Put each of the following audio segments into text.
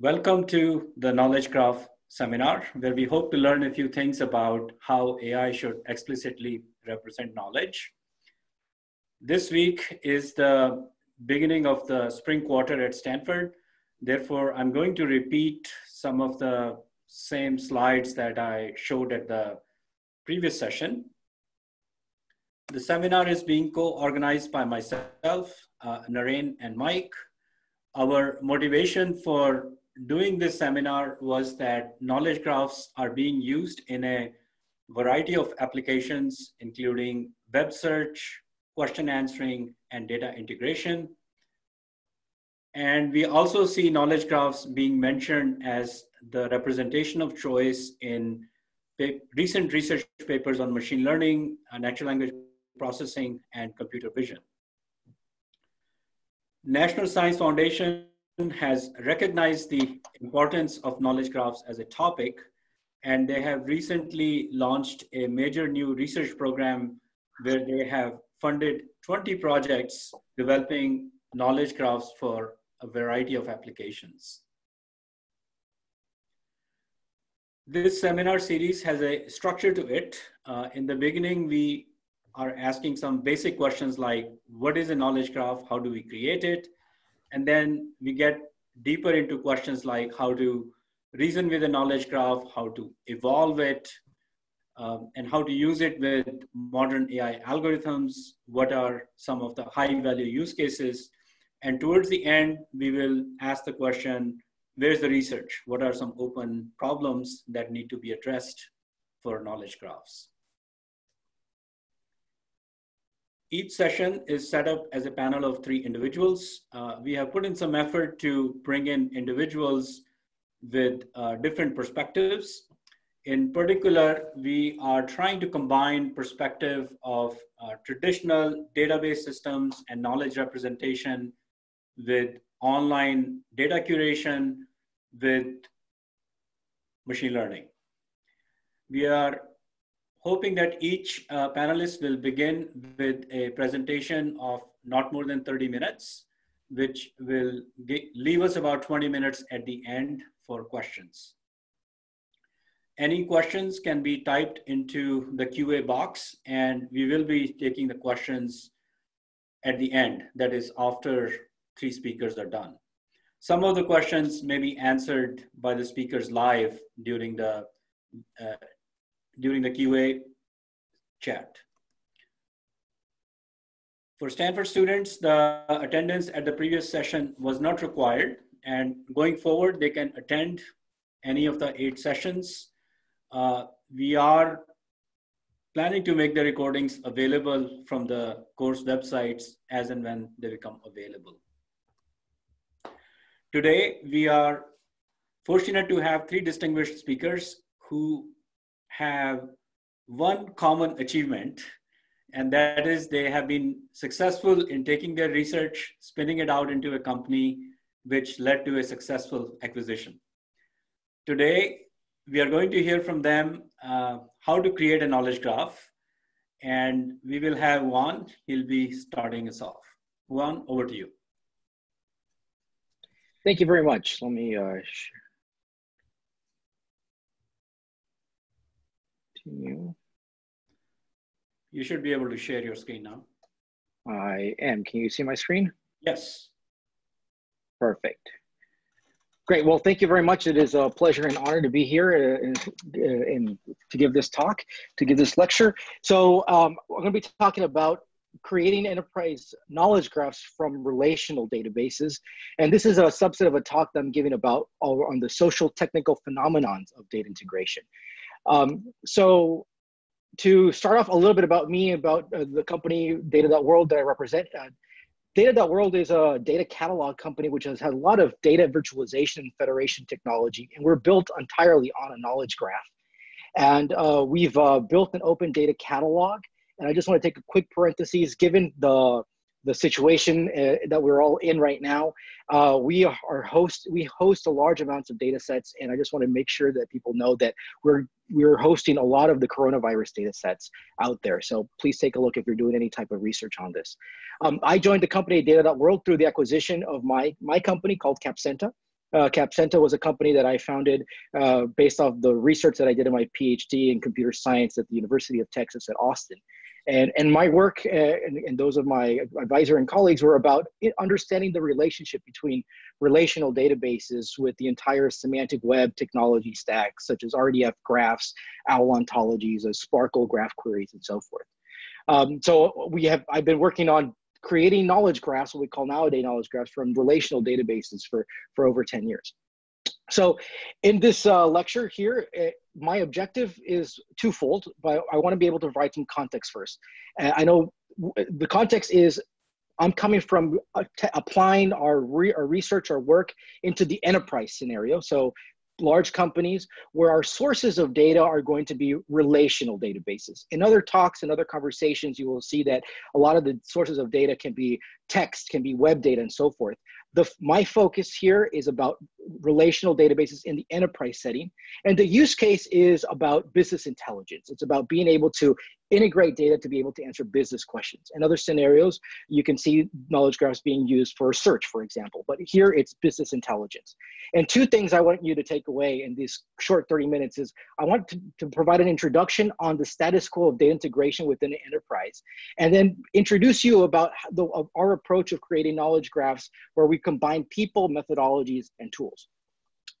Welcome to the Knowledge Graph seminar, where we hope to learn a few things about how AI should explicitly represent knowledge. This week is the beginning of the spring quarter at Stanford. Therefore, I'm going to repeat some of the same slides that I showed at the previous session. The seminar is being co-organized by myself, uh, Naren and Mike. Our motivation for doing this seminar was that knowledge graphs are being used in a variety of applications, including web search, question answering, and data integration. And we also see knowledge graphs being mentioned as the representation of choice in recent research papers on machine learning, uh, natural language processing, and computer vision. National Science Foundation has recognized the importance of knowledge graphs as a topic, and they have recently launched a major new research program where they have funded 20 projects developing knowledge graphs for a variety of applications. This seminar series has a structure to it. Uh, in the beginning, we are asking some basic questions like, what is a knowledge graph? How do we create it? And then we get deeper into questions like how to reason with a knowledge graph, how to evolve it, um, and how to use it with modern AI algorithms, what are some of the high value use cases. And towards the end, we will ask the question, where's the research? What are some open problems that need to be addressed for knowledge graphs? Each session is set up as a panel of three individuals. Uh, we have put in some effort to bring in individuals with uh, different perspectives. In particular, we are trying to combine perspective of uh, traditional database systems and knowledge representation with online data curation with machine learning. We are hoping that each uh, panelist will begin with a presentation of not more than 30 minutes, which will leave us about 20 minutes at the end for questions. Any questions can be typed into the QA box and we will be taking the questions at the end, that is after three speakers are done. Some of the questions may be answered by the speakers live during the uh, during the QA chat. For Stanford students, the attendance at the previous session was not required. And going forward, they can attend any of the eight sessions. Uh, we are planning to make the recordings available from the course websites as and when they become available. Today, we are fortunate to have three distinguished speakers who have one common achievement, and that is they have been successful in taking their research, spinning it out into a company, which led to a successful acquisition. Today, we are going to hear from them uh, how to create a knowledge graph, and we will have Juan, he'll be starting us off. Juan, over to you. Thank you very much. Let me uh, continue. You should be able to share your screen now. I am. Can you see my screen? Yes. Perfect. Great. Well, thank you very much. It is a pleasure and honor to be here uh, and, uh, and to give this talk, to give this lecture. So um, I'm going to be talking about creating enterprise knowledge graphs from relational databases. And this is a subset of a talk that I'm giving about on the social technical phenomenons of data integration. Um, so to start off a little bit about me, about uh, the company Data.World that I represent. Uh, Data.World is a data catalog company which has had a lot of data virtualization and federation technology, and we're built entirely on a knowledge graph. And uh, we've uh, built an open data catalog. And I just want to take a quick parenthesis, given the the situation uh, that we're all in right now. Uh, we are host we host a large amounts of data sets, and I just want to make sure that people know that we're we're hosting a lot of the coronavirus data sets out there. So please take a look if you're doing any type of research on this. Um, I joined the company Data.World through the acquisition of my my company called Capsenta. Uh, Capsenta was a company that I founded uh, based off the research that I did in my PhD in computer science at the University of Texas at Austin. And, and my work uh, and, and those of my advisor and colleagues were about understanding the relationship between relational databases with the entire semantic web technology stack, such as RDF graphs, OWL ontologies, as SPARQL graph queries, and so forth. Um, so we have, I've been working on creating knowledge graphs, what we call nowadays knowledge graphs from relational databases for, for over 10 years. So in this uh, lecture here, uh, my objective is twofold, but I want to be able to provide some context first. Uh, I know the context is I'm coming from applying our, re our research, our work into the enterprise scenario. So large companies where our sources of data are going to be relational databases. In other talks and other conversations, you will see that a lot of the sources of data can be text, can be web data, and so forth. The, my focus here is about relational databases in the enterprise setting. And the use case is about business intelligence. It's about being able to integrate data to be able to answer business questions. In other scenarios, you can see knowledge graphs being used for search, for example, but here it's business intelligence. And two things I want you to take away in these short 30 minutes is I want to, to provide an introduction on the status quo of data integration within the enterprise, and then introduce you about the, our approach of creating knowledge graphs where we combine people, methodologies, and tools.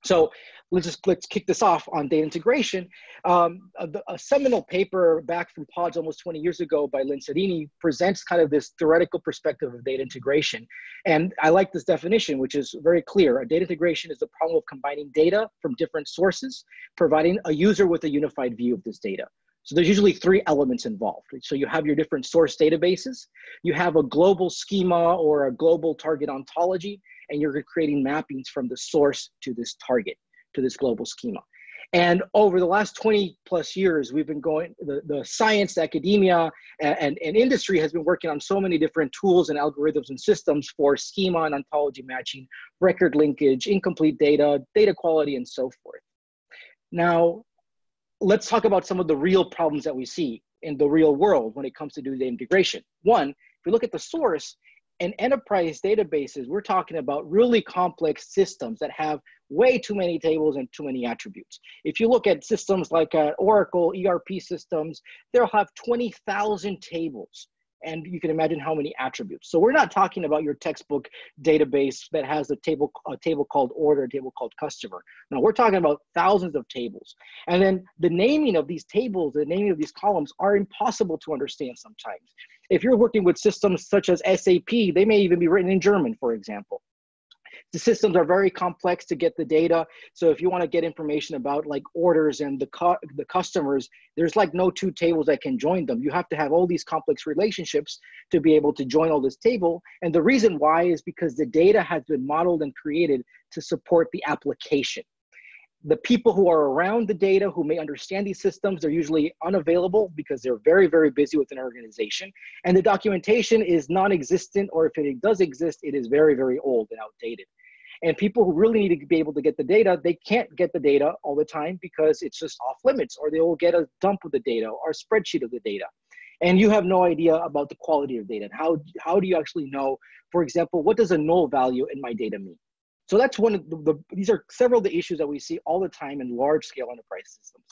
So let's just let's kick this off on data integration. Um, a, a, seminal paper back from Pods almost 20 years ago by Lenzerini presents kind of this theoretical perspective of data integration. And I like this definition, which is very clear. A data integration is the problem of combining data from different sources, providing a user with a unified view of this data. So there's usually three elements involved. So you have your different source databases, you have a global schema or a global target ontology, and you're creating mappings from the source to this target, to this global schema. And over the last 20 plus years, we've been going, the, the science, academia, and, and, industry has been working on so many different tools and algorithms and systems for schema and ontology matching, record linkage, incomplete data, data quality, and so forth. Now, let's talk about some of the real problems that we see in the real world when it comes to data integration. One, if we look at the source, in enterprise databases, we're talking about really complex systems that have way too many tables and too many attributes. If you look at systems like uh, Oracle ERP systems, they'll have 20,000 tables and you can imagine how many attributes. So we're not talking about your textbook database that has a table, a table called order, a table called customer. No, we're talking about thousands of tables. And then the naming of these tables, the naming of these columns are impossible to understand sometimes. If you're working with systems such as SAP, they may even be written in German, for example. The systems are very complex to get the data. So if you want to get information about like orders and the, cu the customers, there's like no two tables that can join them. You have to have all these complex relationships to be able to join all this table. And the reason why is because the data has been modeled and created to support the application the people who are around the data who may understand these systems they're usually unavailable because they're very very busy with an organization. And the documentation is non-existent or if it does exist it is very very old and outdated. And people who really need to be able to get the data they can't get the data all the time because it's just off limits or they will get a dump of the data or a spreadsheet of the data. And you have no idea about the quality of data. And how how do you actually know for example what does a null value in my data mean so that's one of the, the, these are several of the issues that we see all the time in large scale enterprise systems.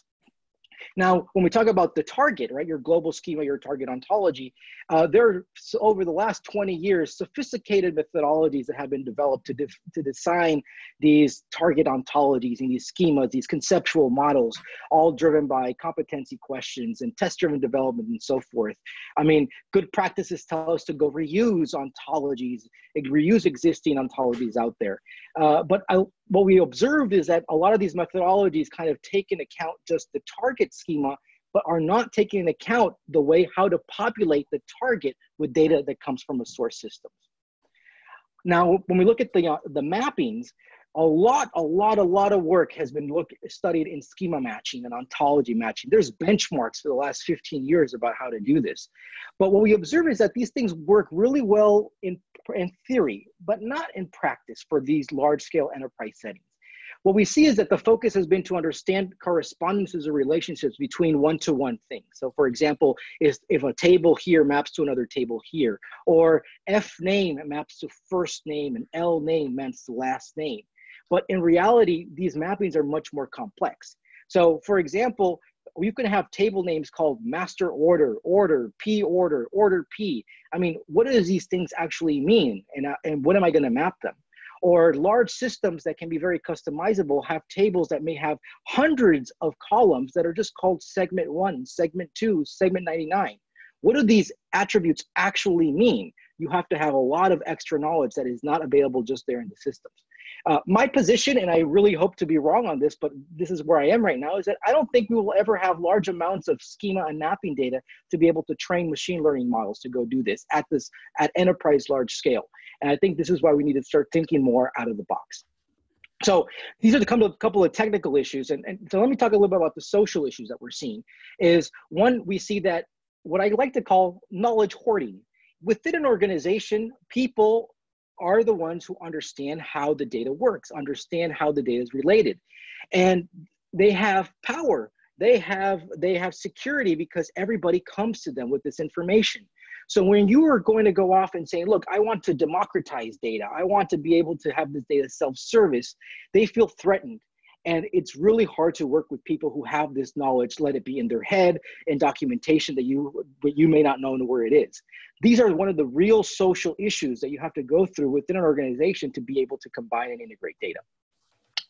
Now, when we talk about the target, right, your global schema, your target ontology, uh, there are, over the last 20 years, sophisticated methodologies that have been developed to, to design these target ontologies and these schemas, these conceptual models, all driven by competency questions and test-driven development and so forth. I mean, good practices tell us to go reuse ontologies, reuse existing ontologies out there. Uh, but I, what we observed is that a lot of these methodologies kind of take into account just the target schema, but are not taking into account the way how to populate the target with data that comes from a source system. Now, when we look at the, uh, the mappings, a lot, a lot, a lot of work has been look, studied in schema matching and ontology matching. There's benchmarks for the last 15 years about how to do this. But what we observe is that these things work really well in, in theory, but not in practice for these large scale enterprise settings. What we see is that the focus has been to understand correspondences or relationships between one-to-one things. So for example, if, if a table here maps to another table here, or F name maps to first name and L name maps to last name But in reality, these mappings are much more complex. So for example, you can have table names called master order, order, P order, order P. I mean, what does these things actually mean? And, uh, and what am I gonna map them? Or large systems that can be very customizable have tables that may have hundreds of columns that are just called segment one, segment two, segment 99. What do these attributes actually mean? You have to have a lot of extra knowledge that is not available just there in the systems. Uh, my position, and I really hope to be wrong on this, but this is where I am right now, is that I don't think we will ever have large amounts of schema and mapping data to be able to train machine learning models to go do this at this at enterprise large scale. And I think this is why we need to start thinking more out of the box. So these are the couple of, couple of technical issues. And, and so let me talk a little bit about the social issues that we're seeing. Is one, we see that what I like to call knowledge hoarding. Within an organization, people are the ones who understand how the data works, understand how the data is related. And they have power. They have they have security because everybody comes to them with this information. So when you are going to go off and say, look, I want to democratize data, I want to be able to have this data self-service, they feel threatened. And it's really hard to work with people who have this knowledge, let it be in their head and documentation that you but you may not know where it is. These are one of the real social issues that you have to go through within an organization to be able to combine and integrate data.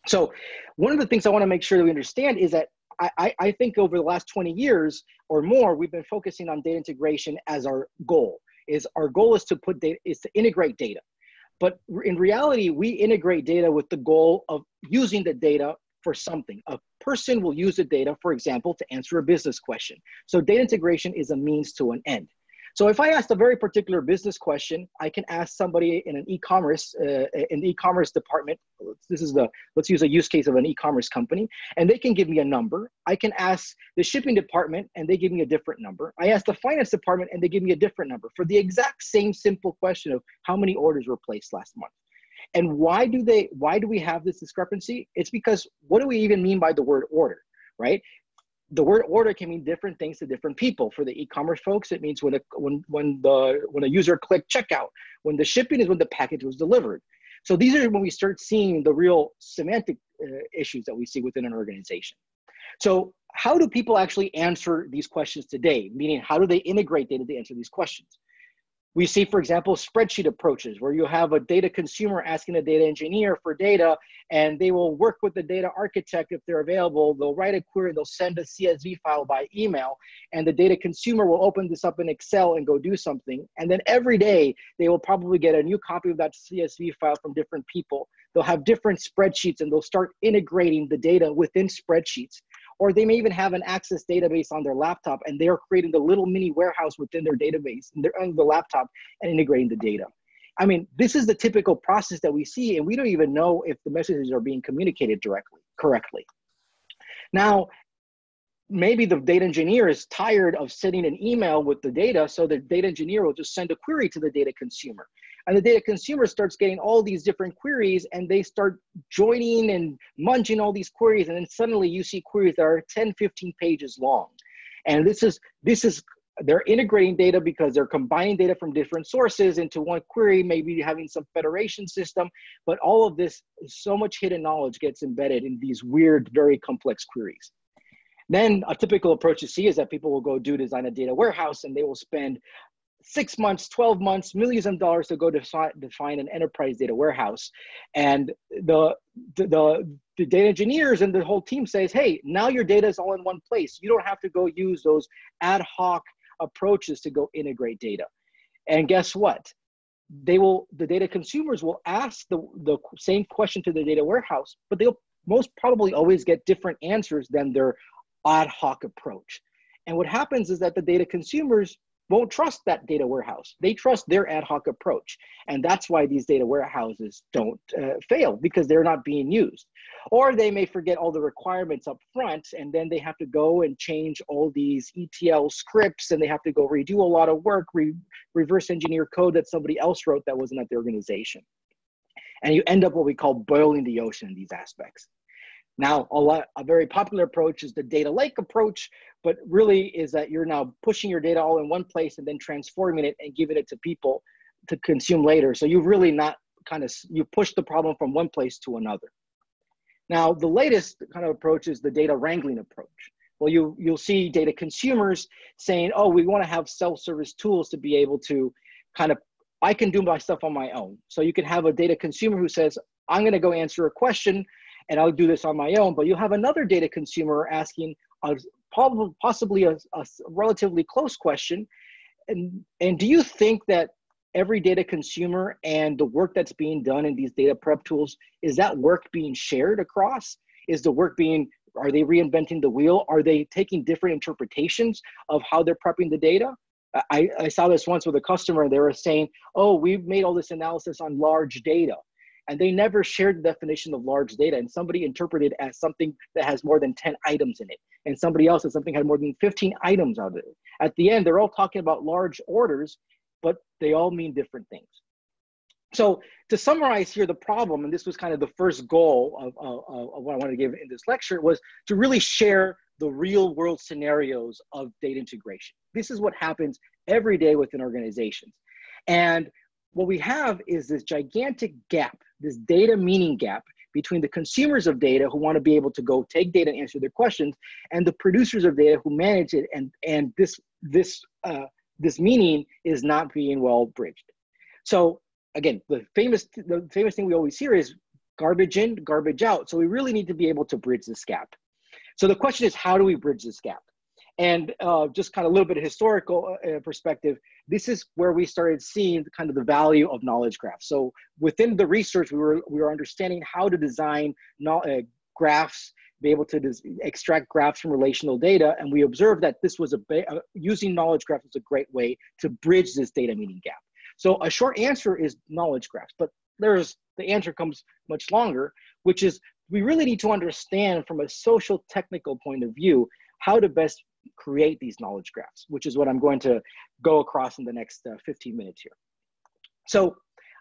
So one of the things I want to make sure that we understand is that I, I think over the last 20 years or more, we've been focusing on data integration as our goal. Is our goal is to put data is to integrate data. But in reality, we integrate data with the goal of using the data for something. A person will use the data, for example, to answer a business question. So data integration is a means to an end. So if I asked a very particular business question, I can ask somebody in an e-commerce, uh, in the e-commerce department, this is the, let's use a use case of an e-commerce company, and they can give me a number. I can ask the shipping department and they give me a different number. I ask the finance department and they give me a different number for the exact same simple question of how many orders were placed last month. And why do they why do we have this discrepancy? It's because what do we even mean by the word order, right? The word order can mean different things to different people. For the e-commerce folks, it means when a when when the when a user clicked checkout. When the shipping is when the package was delivered. So these are when we start seeing the real semantic uh, issues that we see within an organization. So how do people actually answer these questions today? Meaning, how do they integrate data to answer these questions? We see, for example, spreadsheet approaches where you have a data consumer asking a data engineer for data, and they will work with the data architect if they're available. They'll write a query, they'll send a CSV file by email, and the data consumer will open this up in Excel and go do something. And then every day, they will probably get a new copy of that CSV file from different people. They'll have different spreadsheets and they'll start integrating the data within spreadsheets or they may even have an access database on their laptop and they're creating the little mini warehouse within their database and they're on the laptop and integrating the data. I mean, this is the typical process that we see, and we don't even know if the messages are being communicated directly, correctly. Now, maybe the data engineer is tired of sending an email with the data, so the data engineer will just send a query to the data consumer. And the data consumer starts getting all these different queries and they start joining and munching all these queries. And then suddenly you see queries that are 10, 15 pages long. And this is, this is, they're integrating data because they're combining data from different sources into one query, maybe having some federation system, but all of this, so much hidden knowledge gets embedded in these weird, very complex queries. Then a typical approach you see is that people will go do design a data warehouse and they will spend six months, 12 months, millions of dollars to go define, define an enterprise data warehouse. And the, the, the, the data engineers and the whole team says, hey, now your data is all in one place. You don't have to go use those ad hoc approaches to go integrate data. And guess what? They will, the data consumers will ask the, the same question to the data warehouse, but they'll most probably always get different answers than their ad hoc approach. And what happens is that the data consumers won't trust that data warehouse. They trust their ad hoc approach. And that's why these data warehouses don't uh, fail because they're not being used. Or they may forget all the requirements up front and then they have to go and change all these ETL scripts and they have to go redo a lot of work, re reverse engineer code that somebody else wrote that wasn't at the organization. And you end up what we call boiling the ocean in these aspects. Now, a, lot, a very popular approach is the data lake approach, but really is that you're now pushing your data all in one place and then transforming it and giving it to people to consume later. So you've really not kind of, you push the problem from one place to another. Now, the latest kind of approach is the data wrangling approach. Well, you, you'll see data consumers saying, oh, we want to have self-service tools to be able to kind of, I can do my stuff on my own. So you can have a data consumer who says, I'm going to go answer a question and I'll do this on my own. But you'll have another data consumer asking a, possibly a, a relatively close question. And, and do you think that every data consumer and the work that's being done in these data prep tools is that work being shared across is the work being are they reinventing the wheel are they taking different interpretations of how they're prepping the data I, I saw this once with a customer they were saying oh we've made all this analysis on large data and they never shared the definition of large data and somebody interpreted as something that has more than 10 items in it and somebody else said something had more than 15 items out of it at the end they're all talking about large orders but they all mean different things. So to summarize here, the problem, and this was kind of the first goal of, of, of what I wanted to give in this lecture, was to really share the real world scenarios of data integration. This is what happens every day within organizations. And what we have is this gigantic gap, this data meaning gap between the consumers of data who want to be able to go take data and answer their questions and the producers of data who manage it and, and this, this uh, this meaning is not being well bridged. So again, the famous the famous thing we always hear is garbage in, garbage out. So we really need to be able to bridge this gap. So the question is, how do we bridge this gap? And uh, just kind of a little bit of historical uh, perspective, this is where we started seeing kind of the value of knowledge graphs. So within the research, we were we were understanding how to design no, uh, graphs be able to extract graphs from relational data. And we observed that this was a uh, using knowledge graphs was a great way to bridge this data meaning gap. So a short answer is knowledge graphs, but there's the answer comes much longer, which is we really need to understand from a social technical point of view how to best create these knowledge graphs, which is what I'm going to go across in the next uh, 15 minutes here. So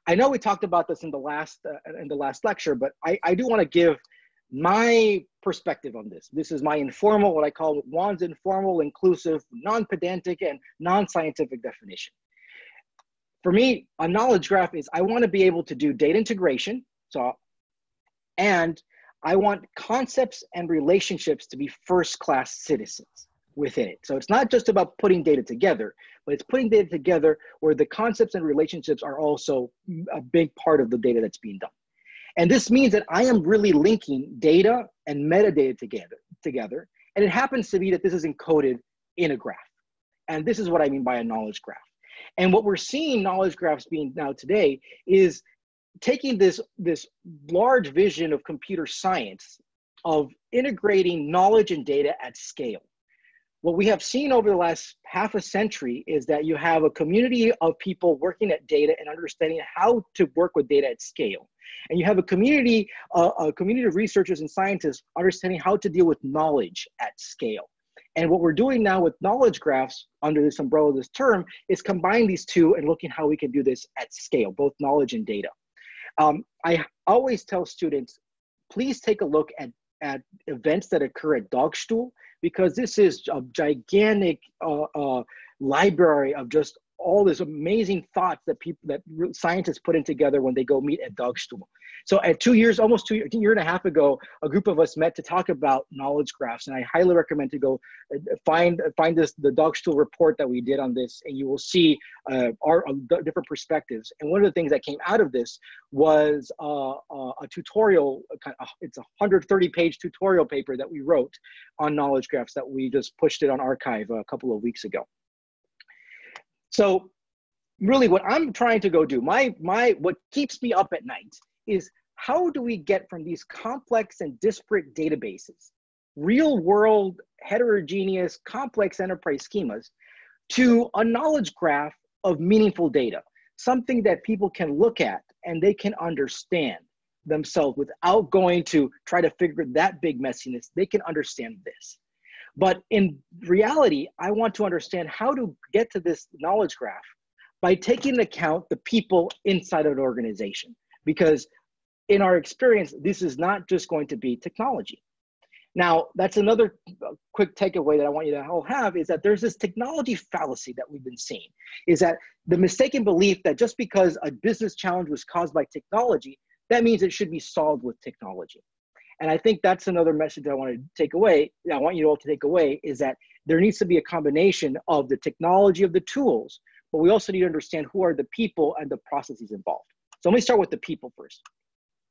I know we talked about this in the last uh, in the last lecture, but I, I do want to give my perspective on this. This is my informal, what I call Juan's informal, inclusive, non-pedantic, and non-scientific definition. For me, a knowledge graph is I want to be able to do data integration, so, and I want concepts and relationships to be first-class citizens within it. So it's not just about putting data together, but it's putting data together where the concepts and relationships are also a big part of the data that's being done. And this means that I am really linking data and metadata together, together. And it happens to be that this is encoded in a graph. And this is what I mean by a knowledge graph. And what we're seeing knowledge graphs being now today is taking this, this large vision of computer science of integrating knowledge and data at scale what we have seen over the last half a century is that you have a community of people working at data and understanding how to work with data at scale. And you have a community, uh, a community of researchers and scientists understanding how to deal with knowledge at scale. And what we're doing now with knowledge graphs under this umbrella this term is combine these two and looking how we can do this at scale, both knowledge and data. Um, I always tell students, please take a look at, at events that occur at Dagstuhl because this is a gigantic uh, uh, library of just all this amazing thoughts that people that scientists put in together when they go meet at Dagstuhl. So at two years, almost two a year and a half ago, a group of us met to talk about knowledge graphs, and I highly recommend to go uh, find find this the Dagstuhl report that we did on this, and you will see uh, our uh, different perspectives. And one of the things that came out of this was uh, uh a tutorial. It's a 130 page tutorial paper that we wrote on knowledge graphs that we just pushed it on arXiv a couple of weeks ago. So really what I'm trying to go do, my, my, what keeps me up at night is how do we get from these complex and disparate databases, real world, heterogeneous, complex enterprise schemas to a knowledge graph of meaningful data, something that people can look at and they can understand themselves without going to try to figure that big messiness. They can understand this. But in reality, I want to understand how to get to this knowledge graph by taking into account the people inside of an organization. Because in our experience, this is not just going to be technology. Now, that's another uh, quick takeaway that I want you to all have is that there's this technology fallacy that we've been seeing, is that the mistaken belief that just because a business challenge was caused by technology, that means it should be solved with technology. And I think that's another message that I want to take away. I want you all to take away is that there needs to be a combination of the technology of the tools, but we also need to understand who are the people and the processes involved. So let me start with the people first.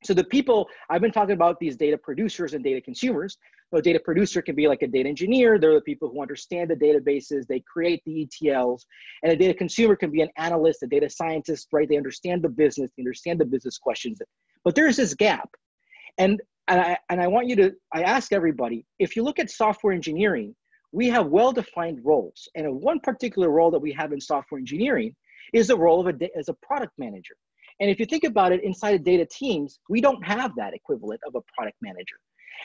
So the people, I've been talking about these data producers and data consumers. So A data producer can be like a data engineer. They're the people who understand the databases, they create the ETLs. And a data consumer can be an analyst, a data scientist, right? They understand the business, they understand the business questions. But there's this gap. And, and, I, and I want you to, I ask everybody, if you look at software engineering, we have well-defined roles. And one particular role that we have in software engineering is the role of a, as a product manager. And if you think about it inside of data teams, we don't have that equivalent of a product manager.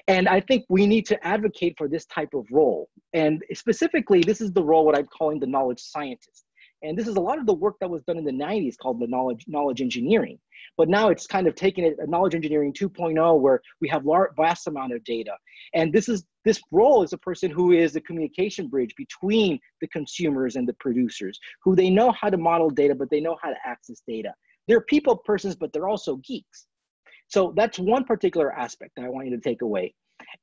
And I think we need to advocate for this type of role. And specifically, this is the role what I'm calling the knowledge scientist. And this is a lot of the work that was done in the 90s called the knowledge, knowledge engineering. But now it's kind of taken it, knowledge engineering 2.0, where we have large, vast amount of data. And this is this role is a person who is the communication bridge between the consumers and the producers, who they know how to model data, but they know how to access data. They're people persons, but they're also geeks. So that's one particular aspect that I want you to take away.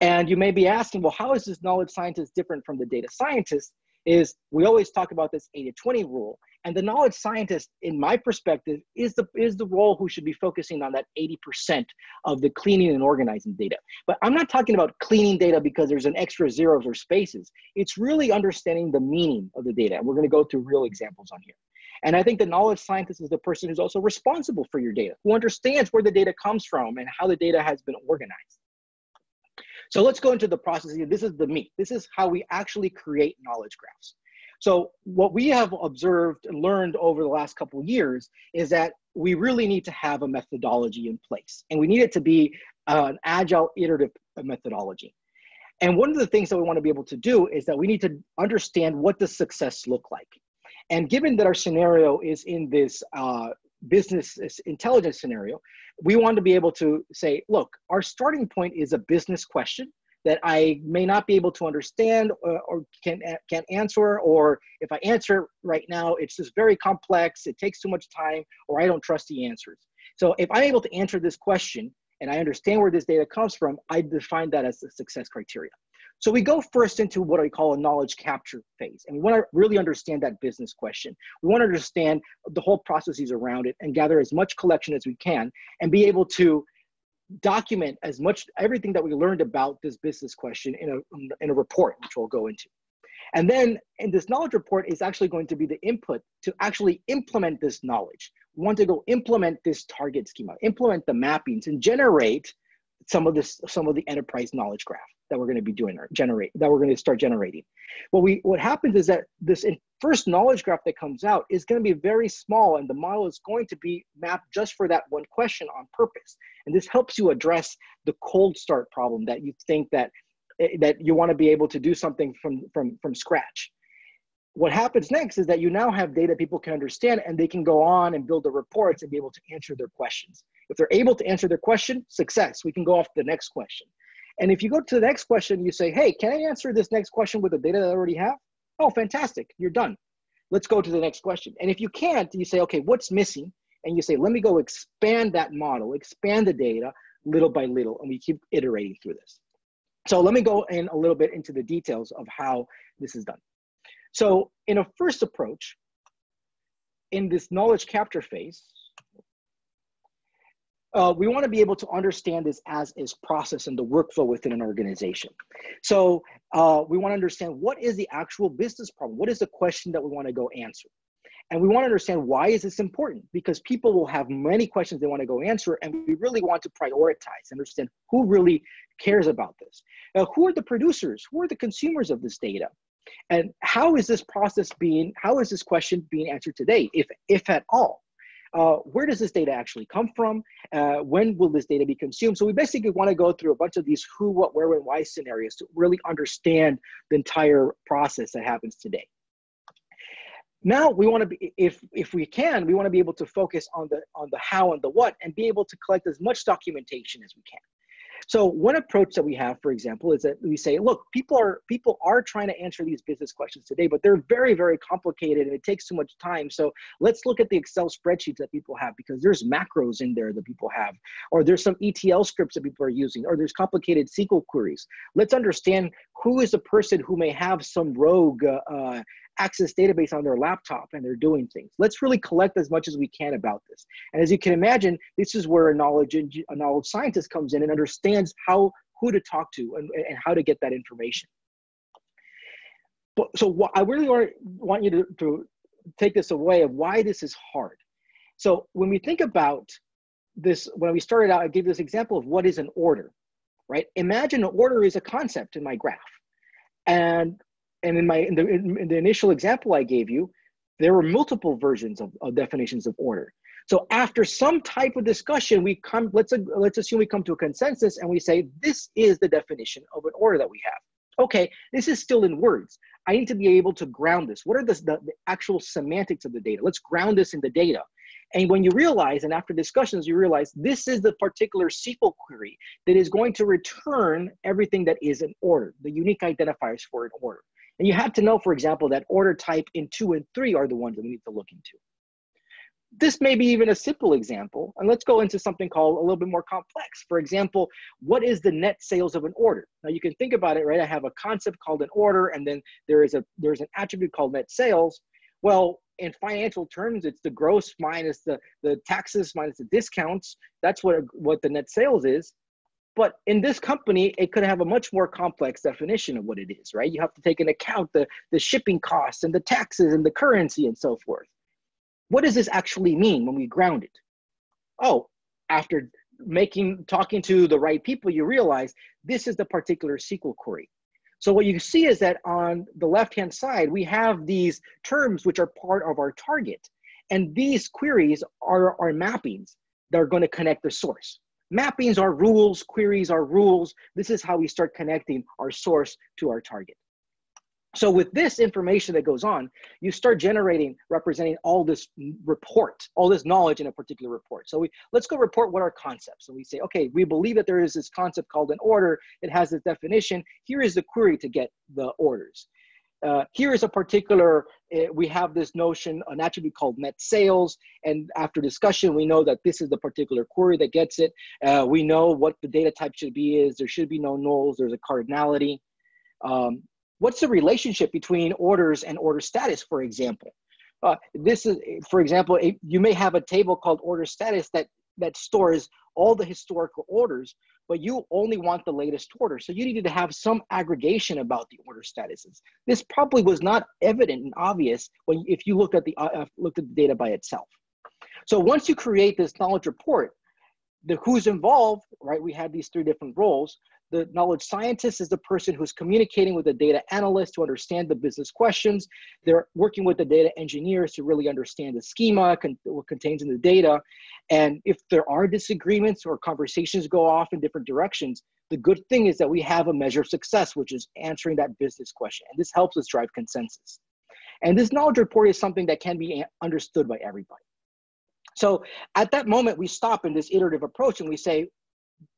And you may be asking, well, how is this knowledge scientist different from the data scientist? Is we always talk about this 80 20 rule. And the knowledge scientist, in my perspective, is the, is the role who should be focusing on that 80% of the cleaning and organizing data. But I'm not talking about cleaning data because there's an extra zeros or spaces. It's really understanding the meaning of the data. And we're going to go through real examples on here. And I think the knowledge scientist is the person who's also responsible for your data, who understands where the data comes from and how the data has been organized. So let's go into the process. This is the meat. This is how we actually create knowledge graphs. So what we have observed and learned over the last couple of years is that we really need to have a methodology in place. And we need it to be uh, an agile, iterative methodology. And one of the things that we want to be able to do is that we need to understand what does success look like. And given that our scenario is in this uh, business intelligence scenario, we want to be able to say, look, our starting point is a business question that I may not be able to understand or, or can uh, can answer, or if I answer right now, it's just very complex, it takes too much time, or I don't trust the answers. So if I'm able to answer this question and I understand where this data comes from, I define that as a success criteria. So we go first into what I call a knowledge capture phase. And we want to really understand that business question. We want to understand the whole processes around it and gather as much collection as we can and be able to document as much everything that we learned about this business question in a, in a report, which we'll go into. And then in this knowledge report is actually going to be the input to actually implement this knowledge. We want to go implement this target schema, implement the mappings and generate some of this, some of the enterprise knowledge graph that we're going to be doing or generate that we're going to start generating. What we what happens is that this first knowledge graph that comes out is going to be very small, and the model is going to be mapped just for that one question on purpose. And this helps you address the cold start problem that you think that eh, that you want to be able to do something from from from scratch. What happens next is that you now have data people can understand and they can go on and build the reports and be able to answer their questions. If they're able to answer their question, success. We can go off to the next question. And if you go to the next question, you say, hey, can I answer this next question with the data that I already have? Oh, fantastic, you're done. Let's go to the next question. And if you can't, you say, okay, what's missing? And you say, let me go expand that model, expand the data little by little, and we keep iterating through this. So let me go in a little bit into the details of how this is done. So in a first approach, in this knowledge capture phase, uh, we want to be able to understand this as is process and the workflow within an organization. So uh, we want to understand what is the actual business problem? What is the question that we want to go answer? And we want to understand why is this important? Because people will have many questions they want to go answer, and we really want to prioritize, understand who really cares about this. Now, who are the producers? Who are the consumers of this data? And how is this process being, how is this question being answered today, if, if at all? uh, where does this data actually come from? Uh, when will this data be consumed? So we basically want to go through a bunch of these who, what, where, when, why scenarios to really understand the entire process that happens today. Now we want to be, if if we can, we want to be able to focus on the on the how and the what, and be able to collect as much documentation as we can. So one approach that we have, for example, is that we say, look, people are people are trying to answer these business questions today, but they're very, very complicated and it takes too much time. So let's look at the Excel spreadsheets that people have because there's macros in there that people have, or there's some ETL scripts that people are using, or there's complicated SQL queries. Let's understand who is the person who may have some rogue uh, access database on their laptop and they're doing things. Let's really collect as much as we can about this. And as you can imagine, this is where a knowledge a knowledge scientist comes in and understands how who to talk to and, and how to get that information. But so what I really want, want you to, to take this away of why this is hard. So when we think about this, when we started out, I gave this example of what is an order, right? Imagine an order is a concept in my graph. And and in my in the, in the initial example I gave you, there were multiple versions of, of definitions of order. So after some type of discussion, we come. Let's let's assume we come to a consensus and we say this is the definition of an order that we have. Okay, this is still in words. I need to be able to ground this. What are the, the, the actual semantics of the data? Let's ground this in the data. And when you realize, and after discussions, you realize this is the particular SQL query that is going to return everything that is an order, the unique identifiers for an order. And you have to know, for example, that order type in two and three are the ones that we need to look into. This may be even a simple example, and let's go into something called a little bit more complex. For example, what is the net sales of an order? Now you can think about it, right? I have a concept called an order, and then there is a there's an attribute called net sales. Well, in financial terms, it's the gross minus the, the taxes minus the discounts. That's what, what the net sales is. But in this company, it could have a much more complex definition of what it is, right? You have to take into account the, the shipping costs and the taxes and the currency and so forth. What does this actually mean when we ground it? Oh, after making talking to the right people, you realize this is the particular SQL query. So what you see is that on the left-hand side, we have these terms which are part of our target. And these queries are, are mappings that are going to connect the source. Mappings are rules, queries are rules. This is how we start connecting our source to our target. So with this information that goes on, you start generating, representing all this report, all this knowledge in a particular report. So we, let's go report what are concepts. So we say, okay, we believe that there is this concept called an order. It has this definition. Here is the query to get the orders uh, here is a particular, uh, we have this notion, an attribute called net sales. And after discussion, we know that this is the particular query that gets it. Uh, we know what the data type should be is there should be no nulls, there's a cardinality. Um, what's the relationship between orders and order status, for example? Uh, this is, for example, a, you may have a table called order status that, that stores all the historical orders, but you only want the latest order. So you needed to have some aggregation about the order statuses. This probably was not evident and obvious when if you looked at the uh, uh, looked at the data by itself. So once you create this knowledge report, the who's involved, right? We have these three different roles. The knowledge scientist is the person who's communicating with the data analyst to understand the business questions. They're working with the data engineers to really understand the schema, con- what contains in the data. And if there are disagreements or conversations go off in different directions, the good thing is that we have a measure of success, which is answering that business question. And this helps us drive consensus. And this knowledge report is something that can be understood by everybody. So at that moment, we stop in this iterative approach and we say,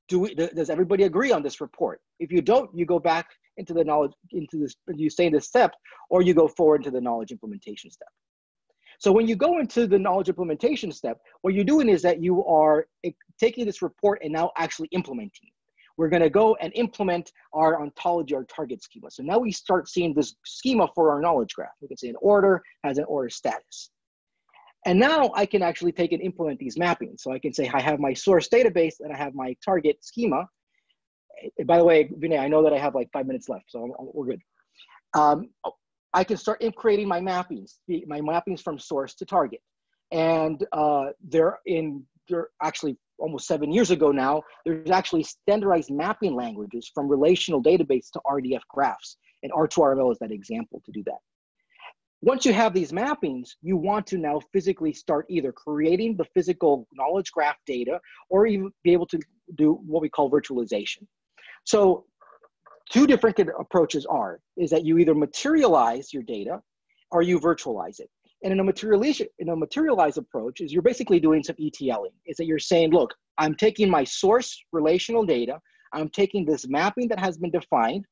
do we, does everybody agree on this report? If you don't, you go back into the knowledge, into this, you stay in this step, or you go forward to the knowledge implementation step. So when you go into the knowledge implementation step, what you're doing is that you are eh, taking this report and now actually implementing. We're gonna go and implement our ontology, our target schema. So now we start seeing this schema for our knowledge graph. We can say an order has an order status. And now I can actually take and implement these mappings. So I can say I have my source database and I have my target schema. By the way, Vinay, I know that I have like five minutes left, so we're good. Um, I can start creating my mappings, my mappings from source to target. And uh, they're in, they're actually almost seven years ago now, there's actually standardized mapping languages from relational database to RDF graphs. And R2RML is that example to do that. Once you have these mappings, you want to now physically start either creating the physical knowledge graph data or even be able to do what we call virtualization. So two different approaches are, is that you either materialize your data or you virtualize it. And in a materialization, in a materialized approach is you're basically doing some ETLing, is that you're saying, look, I'm taking my source relational data, I'm taking this mapping that has been defined,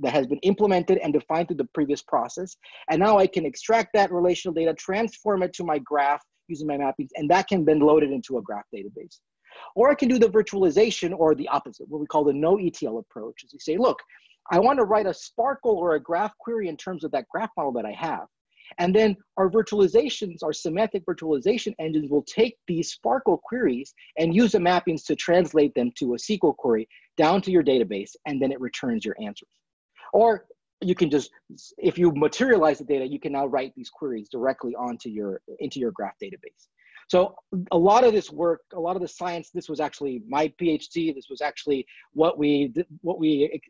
that has been implemented and defined through the previous process, and now I can extract that relational data, transform it to my graph using my mappings, and that can then load it into a graph database. Or I can do the virtualization or the opposite, what we call the no ETL approach, is you say, look, I want to write a SPARQL or a graph query in terms of that graph model that I have. And then our virtualizations, our semantic virtualization engines will take these SPARQL queries and use the mappings to translate them to a SQL query down to your database, and then it returns your answers. Or you can just, if you materialize the data, you can now write these queries directly onto your, into your graph database. So a lot of this work, a lot of the science, this was actually my PhD. This was actually what we what we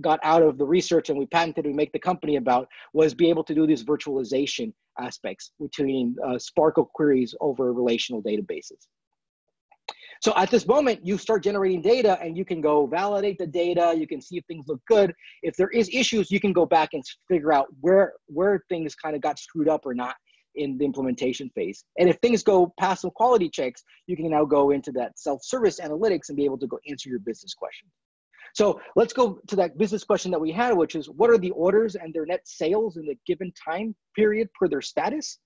got out of the research and we patented and make the company about was be able to do these virtualization aspects between uh, SPARQL queries over relational databases. So at this moment, you start generating data and you can go validate the data. You can see if things look good. If there is issues, you can go back and figure out where, where things kind of got screwed up or not in the implementation phase. And if things go past some quality checks, you can now go into that self-service analytics and be able to go answer your business question. So let's go to that business question that we had, which is what are the orders and their net sales in the given time period per their status?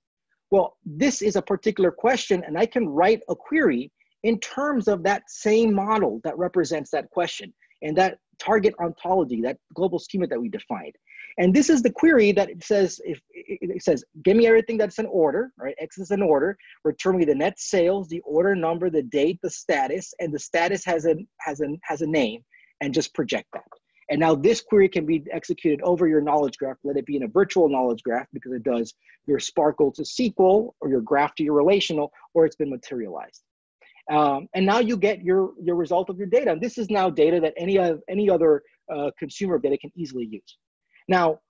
Well, this is a particular question, and I can write a query in terms of that same model that represents that question and that target ontology, that global schema that we defined. And this is the query that it says, if it says, give me everything that's in order, right? X is in order, return me the net sales, the order number, the date, the status, and the status has a, has a, has a name and just project that. And now this query can be executed over your knowledge graph, let it be in a virtual knowledge graph because it does your SPARQL to SQL or your graph to your relational, or it's been materialized. Um, and now you get your, your result of your data. And this is now data that any, of, any other uh, consumer data can easily use. Now,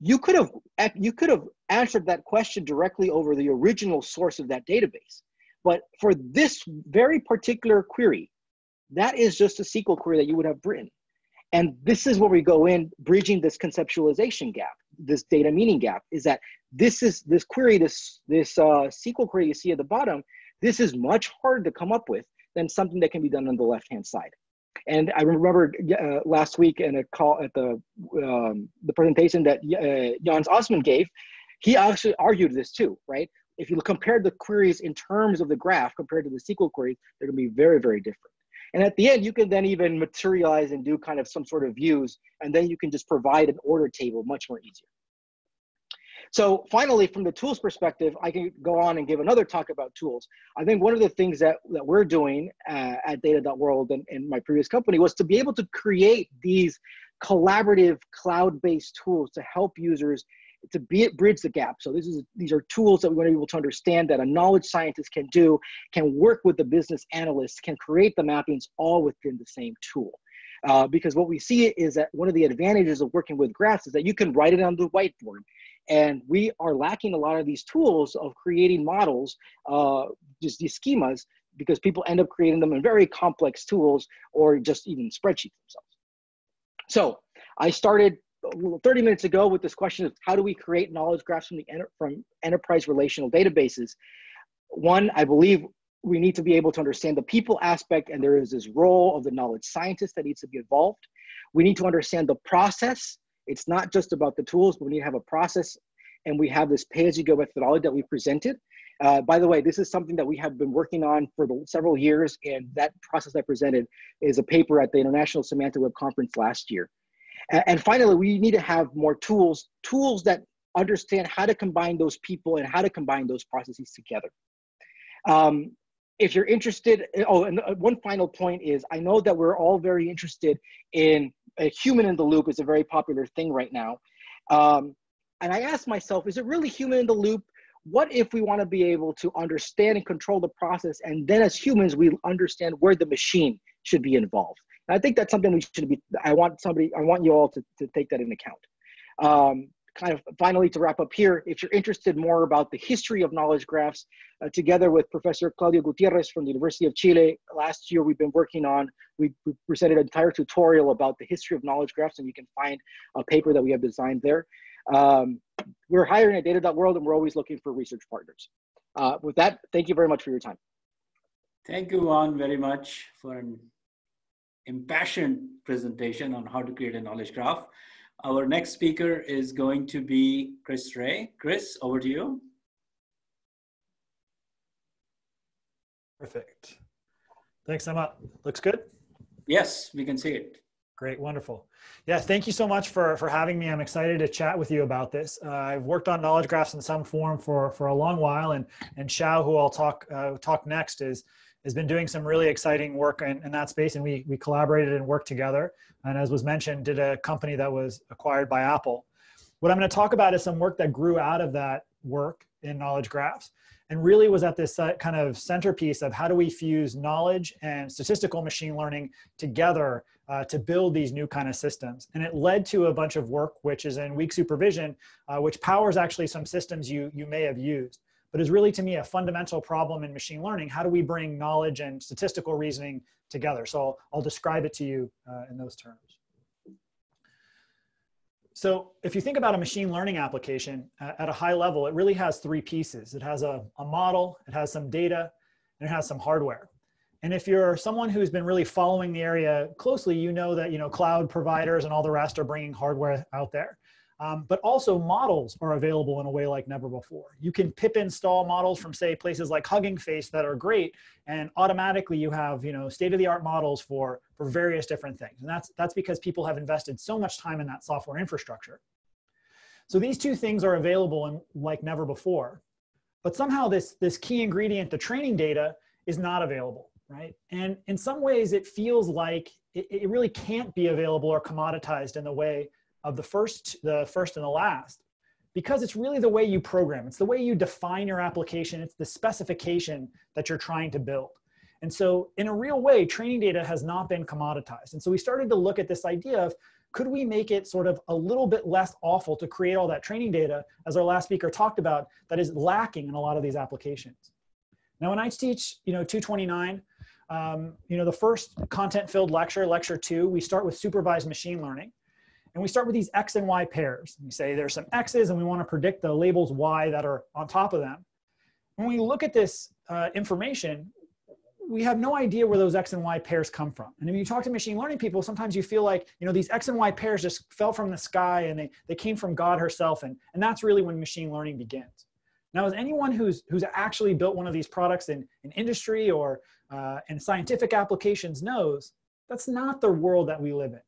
you could have you could have answered that question directly over the original source of that database. But for this very particular query, that is just a SQL query that you would have written. And this is where we go in, bridging this conceptualization gap, this data meaning gap, is that this is this query, this this uh, SQL query you see at the bottom, this is much harder to come up with than something that can be done on the left-hand side. And I remember uh, last week in a call at the um, the presentation that uh, Jans Aasman gave, he actually argued this too, right? If you compare the queries in terms of the graph compared to the SQL queries, they're going to be very, very different. And at the end, you can then even materialize and do kind of some sort of views, and then you can just provide an order table much more easier. So finally, from the tools perspective, I can go on and give another talk about tools. I think one of the things that, that we're doing uh, at Data.World and in my previous company was to be able to create these collaborative cloud-based tools to help users to be bridge the gap. So this is these are tools that we want to be able to understand that a knowledge scientist can do, can work with the business analyst, can create the mappings all within the same tool. Uh, because what we see is that one of the advantages of working with graphs is that you can write it on the whiteboard. And we are lacking a lot of these tools of creating models, uh, just these schemas, because people end up creating them in very complex tools or just even spreadsheets themselves. So I started 30 minutes ago with this question of how do we create knowledge graphs from the from enterprise relational databases one i believe we need to be able to understand the people aspect and there is this role of the knowledge scientist that needs to be involved we need to understand the process it's not just about the tools but we need to have a process and we have this pay-as-you-go methodology that we presented uh, by the way, this is something that we have been working on for the, several years, and that process I presented is a paper at the International Semantic Web Conference last year. And finally, we need to have more tools, tools that understand how to combine those people and how to combine those processes together. Um, if you're interested, oh, and uh, one final point is I know that we're all very interested in a human in the loop is a very popular thing right now. Um, and I asked myself, is it really human in the loop? What if we want to be able to understand and control the process, and then as humans, we understand where the machine should be involved? I think that's something we should be, I want somebody, I want you all to, to take that into account. Um, kind of finally to wrap up here, if you're interested more about the history of knowledge graphs, uh, together with Professor Claudio Gutierrez from the University of Chile, last year we've been working on, we, presented an entire tutorial about the history of knowledge graphs and you can find a paper that we have designed there. Um, we're hiring at Data.World and we're always looking for research partners. Uh, with that, thank you very much for your time. Thank you, Juan, very much for an impassioned presentation on how to create a knowledge graph. Our next speaker is going to be Chris Ré. Chris, over to you. Perfect. Thanks, Emma. Looks good? Yes, we can see it. Great, wonderful. Yeah, thank you so much for, for having me. I'm excited to chat with you about this. Uh, I've worked on knowledge graphs in some form for, for a long while, and, and Xiao, who I'll talk, uh, talk next, is, has been doing some really exciting work in, in that space, and we, we collaborated and worked together. And as was mentioned, did a company that was acquired by Apple. What I'm going to talk about is some work that grew out of that work in knowledge graphs and really was at this uh, kind of centerpiece of how do we fuse knowledge and statistical machine learning together uh, to build these new kind of systems. And it led to a bunch of work, which is in weak supervision, uh, which powers actually some systems you, you may have used, but is really to me a fundamental problem in machine learning. How do we bring knowledge and statistical reasoning together? So I'll, I'll describe it to you uh, in those terms. So if you think about a machine learning application at a high level, it really has three pieces. It has a, a model, it has some data, and it has some hardware. And if you're someone who's been really following the area closely, you know that you know cloud providers and all the rest are bringing hardware out there. Um, but also models are available in a way like never before. You can pip install models from say places like Hugging Face that are great, and automatically you have you know state of the art models for for various different things. And that's that's because people have invested so much time in that software infrastructure. So these two things are available in like never before. But somehow this this key ingredient, the training data, is not available right? And in some ways, it feels like it, it, really can't be available or commoditized in the way of the first, the first and the last, because it's really the way you program. It's the way you define your application. It's the specification that you're trying to build. And so in a real way, training data has not been commoditized. And so we started to look at this idea of could we make it sort of a little bit less awful to create all that training data, as our last speaker talked about, that is lacking in a lot of these applications. Now, when I teach, you know, 229, um, you know, the first content-filled lecture, lecture two, we start with supervised machine learning. And we start with these X and Y pairs. We say there's some X's and we want to predict the labels Y that are on top of them. When we look at this uh, information, we have no idea where those X and Y pairs come from. And when you talk to machine learning people, sometimes you feel like, you know, these X and Y pairs just fell from the sky and they, they came from God herself. And, and that's really when machine learning begins. Now, as anyone who's, who's actually built one of these products in, in industry or uh, in scientific applications knows, that's not the world that we live in.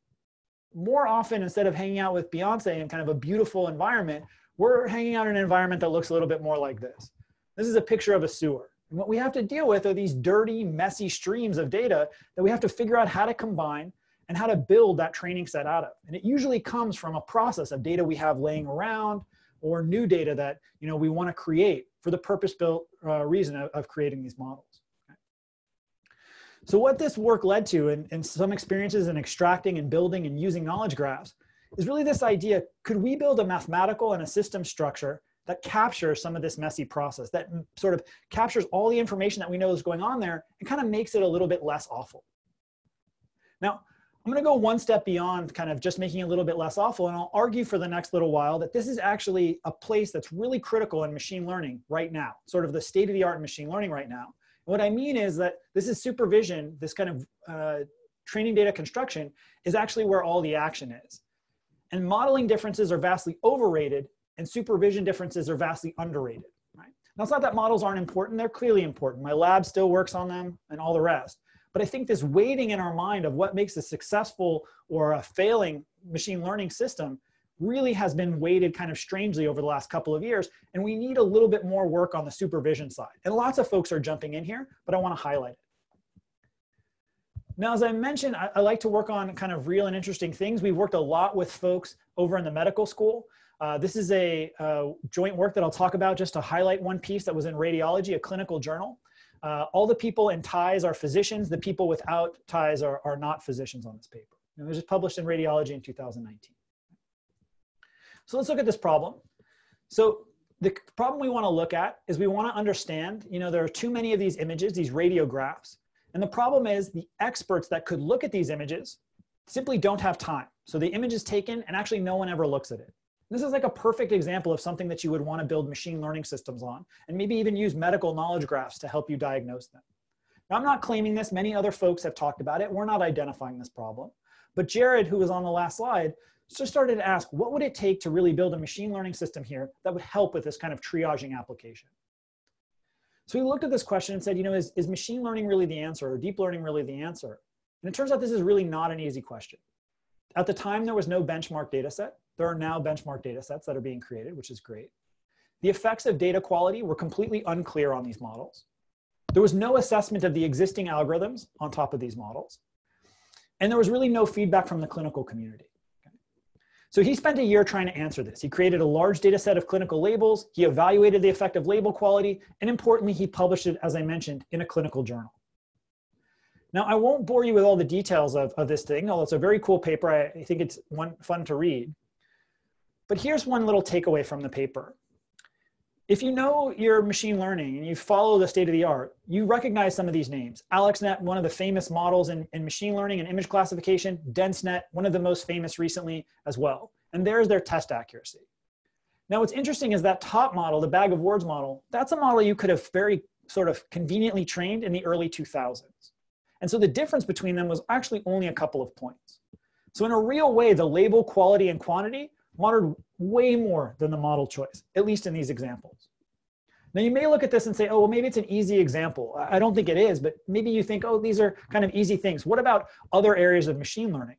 More often, instead of hanging out with Beyonce in kind of a beautiful environment, we're hanging out in an environment that looks a little bit more like this. This is a picture of a sewer. And what we have to deal with are these dirty, messy streams of data that we have to figure out how to combine and how to build that training set out of. And it usually comes from a process of data we have laying around, or new data that you know we want to create for the purpose-built uh, reason of, of, creating these models. So what this work led to, and, and some experiences in extracting and building and using knowledge graphs, is really this idea, could we build a mathematical and a system structure that captures some of this messy process, that sort of captures all the information that we know is going on there and kind of makes it a little bit less awful. Now, I'm going to go one step beyond kind of just making it a little bit less awful. And I'll argue for the next little while that this is actually a place that's really critical in machine learning right now, sort of the state of the art in machine learning right now. What I mean is that this is supervision, this kind of uh, training data construction is actually where all the action is. And modeling differences are vastly overrated and supervision differences are vastly underrated. Right? Now, it's not that models aren't important, they're clearly important. My lab still works on them and all the rest. But I think this weighting in our mind of what makes a successful or a failing machine learning system really has been weighted kind of strangely over the last couple of years. And we need a little bit more work on the supervision side. And lots of folks are jumping in here, but I want to highlight it. Now, as I mentioned, I, I, like to work on kind of real and interesting things. We've worked a lot with folks over in the medical school. Uh, this is a uh, joint work that I'll talk about just to highlight one piece that was in radiology, a clinical journal. Uh, all the people in ties are physicians. The people without ties are, are not physicians on this paper. And it was just published in Radiology in 2019. So let's look at this problem. So the problem we want to look at is we want to understand, you know, there are too many of these images, these radiographs. And the problem is the experts that could look at these images simply don't have time. So the image is taken and actually no one ever looks at it. This is like a perfect example of something that you would want to build machine learning systems on, and maybe even use medical knowledge graphs to help you diagnose them. Now, I'm not claiming this. Many other folks have talked about it. We're not identifying this problem. But Jared, who was on the last slide, just started to ask, what would it take to really build a machine learning system here that would help with this kind of triaging application? So we looked at this question and said, you know, is, is machine learning really the answer or deep learning really the answer? And it turns out this is really not an easy question. At the time, there was no benchmark data set. There are now benchmark data sets that are being created, which is great. The effects of data quality were completely unclear on these models. There was no assessment of the existing algorithms on top of these models. And there was really no feedback from the clinical community. So he spent a year trying to answer this. He created a large data set of clinical labels. He evaluated the effect of label quality. And importantly, he published it, as I mentioned, in a clinical journal. Now, I won't bore you with all the details of, of this thing, although it's a very cool paper. I, think it's one, fun to read. But here's one little takeaway from the paper if you know your machine learning and you follow the state of the art, you recognize some of these names. AlexNet, one of the famous models in, in machine learning and image classification. DenseNet, one of the most famous recently as well. And there's their test accuracy. Now, what's interesting is that top model, the bag of words model, that's a model you could have very sort of conveniently trained in the early 2000s. And so the difference between them was actually only a couple of points. So in a real way, the label quality and quantity mattered way more than the model choice, at least in these examples. Now you may look at this and say, oh, well, maybe it's an easy example. I don't think it is, but maybe you think, oh, these are kind of easy things. What about other areas of machine learning?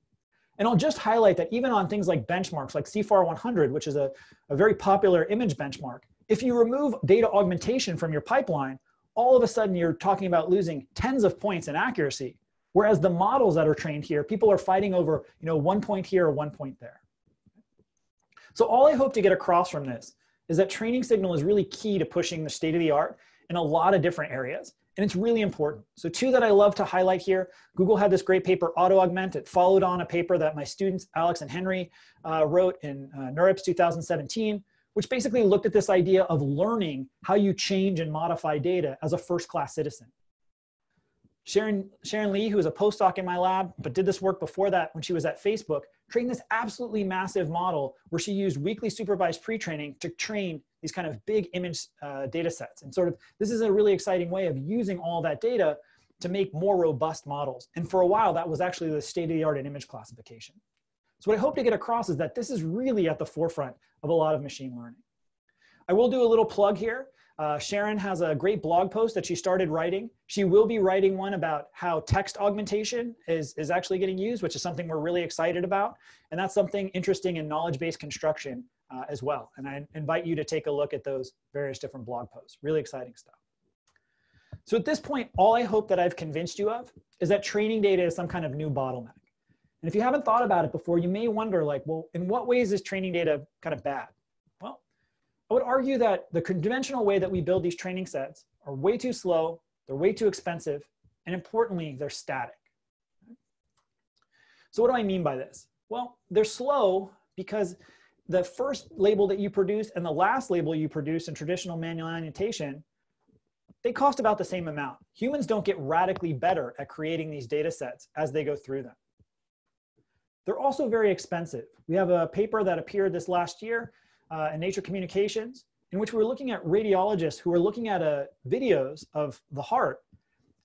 And I'll just highlight that even on things like benchmarks, like CIFAR 100, which is a, a very popular image benchmark, if you remove data augmentation from your pipeline, all of a sudden you're talking about losing tens of points in accuracy. Whereas the models that are trained here, people are fighting over, you know, one point here or one point there. So all I hope to get across from this is that training signal is really key to pushing the state of the art in a lot of different areas. And it's really important. So two that I love to highlight here, Google had this great paper, Auto Augment. It followed on a paper that my students, Alex and Henry, uh, wrote in uh, NeurIPS 2017, which basically looked at this idea of learning how you change and modify data as a first-class citizen. Sharon, Sharon Li, who was a postdoc in my lab, but did this work before that when she was at Facebook, trained this absolutely massive model where she used weakly supervised pre-training to train these kind of big image uh, data sets. And sort of, this is a really exciting way of using all that data to make more robust models. And for a while, that was actually the state of the art in image classification. So what I hope to get across is that this is really at the forefront of a lot of machine learning. I will do a little plug here. Uh, Sharon has a great blog post that she started writing. She will be writing one about how text augmentation is, is actually getting used, which is something we're really excited about. And that's something interesting in knowledge-based construction uh, as well. And I invite you to take a look at those various different blog posts. Really exciting stuff. So at this point, all I hope that I've convinced you of is that training data is some kind of new bottleneck. And if you haven't thought about it before, you may wonder like, well, in what ways is training data kind of bad? I would argue that the conventional way that we build these training sets are way too slow, they're way too expensive, and importantly, they're static. So what do I mean by this? Well, they're slow because the first label that you produce and the last label you produce in traditional manual annotation, they cost about the same amount. Humans don't get radically better at creating these data sets as they go through them. They're also very expensive. We have a paper that appeared this last year uh, in Nature Communications, in which we were looking at radiologists who were looking at uh, videos of the heart,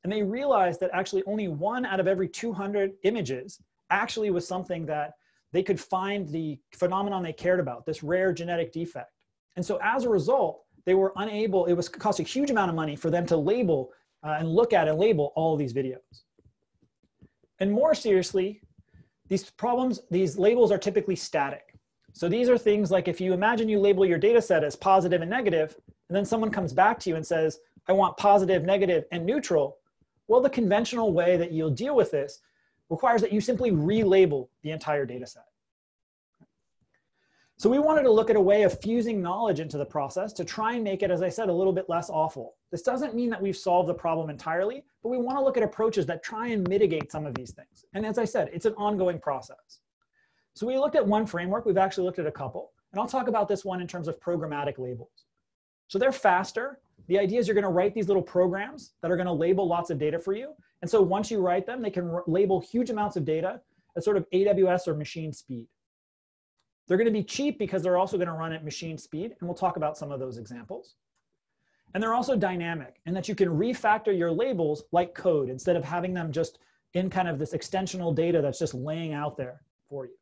and they realized that actually only one out of every 200 images actually was something that they could find the phenomenon they cared about, this rare genetic defect. And so as a result, they were unable, it was cost a huge amount of money for them to label uh, and look at and label all these videos. And more seriously, these problems, these labels are typically static. So these are things like if you imagine you label your data set as positive and negative, and then someone comes back to you and says, I want positive, negative, and neutral. Well, the conventional way that you'll deal with this requires that you simply relabel the entire data set. So we wanted to look at a way of fusing knowledge into the process to try and make it, as I said, a little bit less awful. This doesn't mean that we've solved the problem entirely, but we want to look at approaches that try and mitigate some of these things. And as I said, it's an ongoing process. So we looked at one framework, we've actually looked at a couple, and I'll talk about this one in terms of programmatic labels. So they're faster. The idea is you're gonna write these little programs that are gonna label lots of data for you. And so once you write them, they can label huge amounts of data at sort of AWS or machine speed. They're gonna be cheap because they're also gonna run at machine speed, and we'll talk about some of those examples. And they're also dynamic in that you can refactor your labels like code instead of having them just in kind of this extensional data that's just laying out there for you.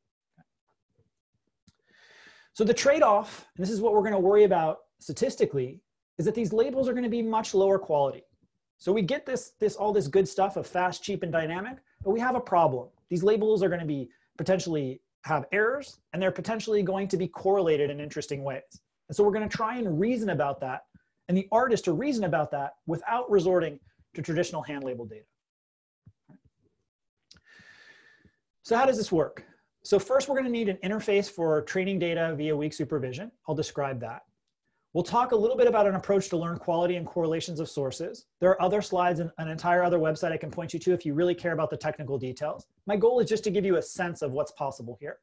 So the trade-off, and this is what we're gonna worry about statistically, is that these labels are gonna be much lower quality. So we get this, this, all this good stuff of fast, cheap, and dynamic, but we have a problem. These labels are gonna be potentially have errors, and they're potentially going to be correlated in interesting ways. And so we're gonna try and reason about that, and the art is to reason about that without resorting to traditional hand labeled data. So how does this work? So first we're gonna need an interface for training data via weak supervision. I'll describe that. We'll talk a little bit about an approach to learn quality and correlations of sources. There are other slides and an entire other website I can point you to if you really care about the technical details. My goal is just to give you a sense of what's possible here.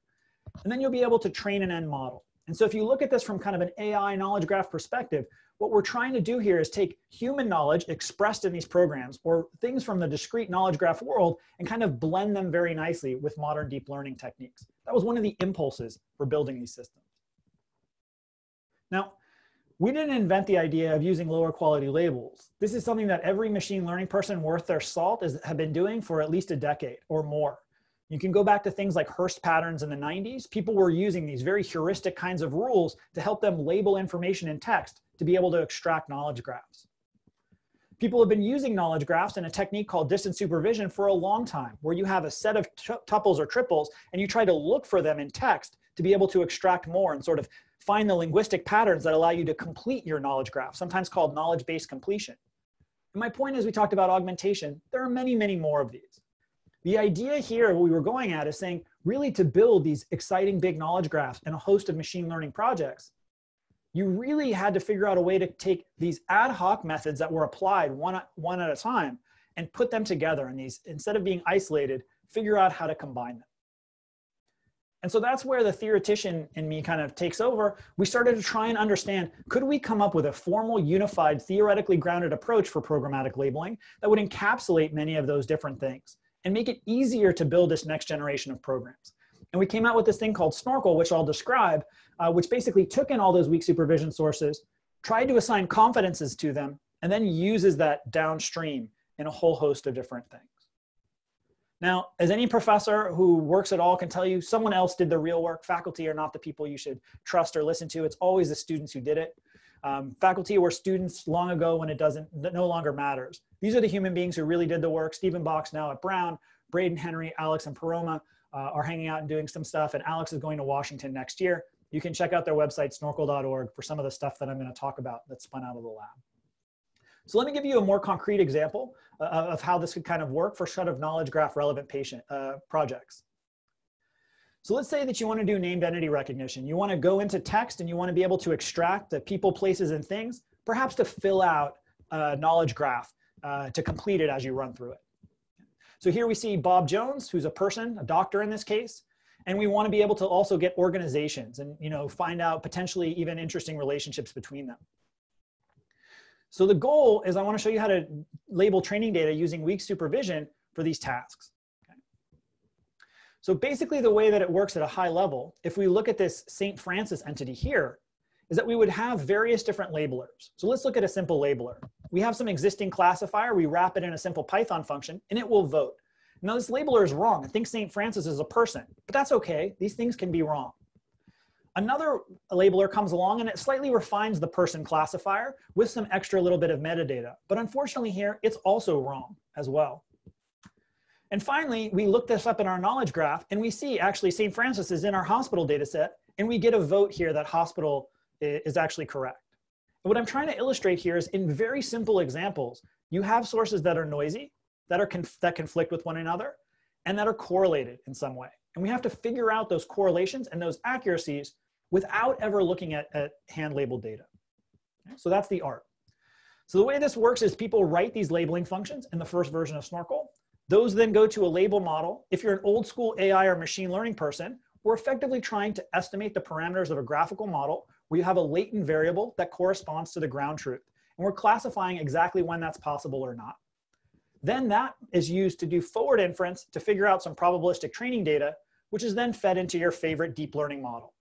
And then you'll be able to train an end model. And so if you look at this from kind of an AI knowledge graph perspective, what we're trying to do here is take human knowledge expressed in these programs or things from the discrete knowledge graph world and kind of blend them very nicely with modern deep learning techniques. That was one of the impulses for building these systems. Now, we didn't invent the idea of using lower quality labels. This is something that every machine learning person worth their salt has have been doing for at least a decade or more. You can go back to things like Hearst patterns in the 90s. People were using these very heuristic kinds of rules to help them label information in text to be able to extract knowledge graphs. People have been using knowledge graphs in a technique called distant supervision for a long time, where you have a set of tuples or triples and you try to look for them in text to be able to extract more and sort of find the linguistic patterns that allow you to complete your knowledge graph, sometimes called knowledge-based completion. And my point is we talked about augmentation. There are many, many more of these. The idea here, we were going at is saying really to build these exciting big knowledge graphs and a host of machine learning projects, you really had to figure out a way to take these ad hoc methods that were applied one, one at a time and put them together and these, instead of being isolated, figure out how to combine them. And so that's where the theoretician in me kind of takes over. We started to try and understand, could we come up with a formal, unified, theoretically grounded approach for programmatic labeling that would encapsulate many of those different things and make it easier to build this next generation of programs? And we came out with this thing called Snorkel, which I'll describe, uh, which basically took in all those weak supervision sources, tried to assign confidences to them, and then uses that downstream in a whole host of different things. Now, as any professor who works at all can tell you, someone else did the real work. Faculty are not the people you should trust or listen to. It's always the students who did it. Um, faculty or students long ago when it doesn't, no longer matters. These are the human beings who really did the work. Stephen Bach now at Brown, Braden Henry, Alex and Paroma uh, are hanging out and doing some stuff. And Alex is going to Washington next year. You can check out their website, snorkel.org, for some of the stuff that I'm going to talk about that's spun out of the lab. So let me give you a more concrete example uh, of how this could kind of work for set of knowledge graph relevant patient uh, projects. So let's say that you want to do named entity recognition. You want to go into text and you want to be able to extract the people, places, and things, perhaps to fill out a knowledge graph uh, to complete it as you run through it. So here we see Bob Jones, who's a person, a doctor in this case, and we want to be able to also get organizations and you know find out potentially even interesting relationships between them. So the goal is I want to show you how to label training data using weak supervision for these tasks. So basically the way that it works at a high level, if we look at this St. Francis entity here, is that we would have various different labelers. So let's look at a simple labeler. We have some existing classifier, we wrap it in a simple Python function, and it will vote. Now this labeler is wrong. I think St. Francis is a person, but that's okay. These things can be wrong. Another labeler comes along and it slightly refines the person classifier with some extra little bit of metadata. But unfortunately here, it's also wrong as well. And finally, we look this up in our knowledge graph and we see actually St. Francis is in our hospital data set and we get a vote here that hospital is actually correct. And what I'm trying to illustrate here is in very simple examples, you have sources that are noisy, that, are that conflict with one another, and that are correlated in some way. And we have to figure out those correlations and those accuracies without ever looking at, at hand labeled data. Okay? So that's the art. So the way this works is people write these labeling functions in the first version of Snorkel. Those then go to a label model. If you're an old school AI or machine learning person, we're effectively trying to estimate the parameters of a graphical model where you have a latent variable that corresponds to the ground truth. And we're classifying exactly when that's possible or not. Then that is used to do forward inference to figure out some probabilistic training data, which is then fed into your favorite deep learning model.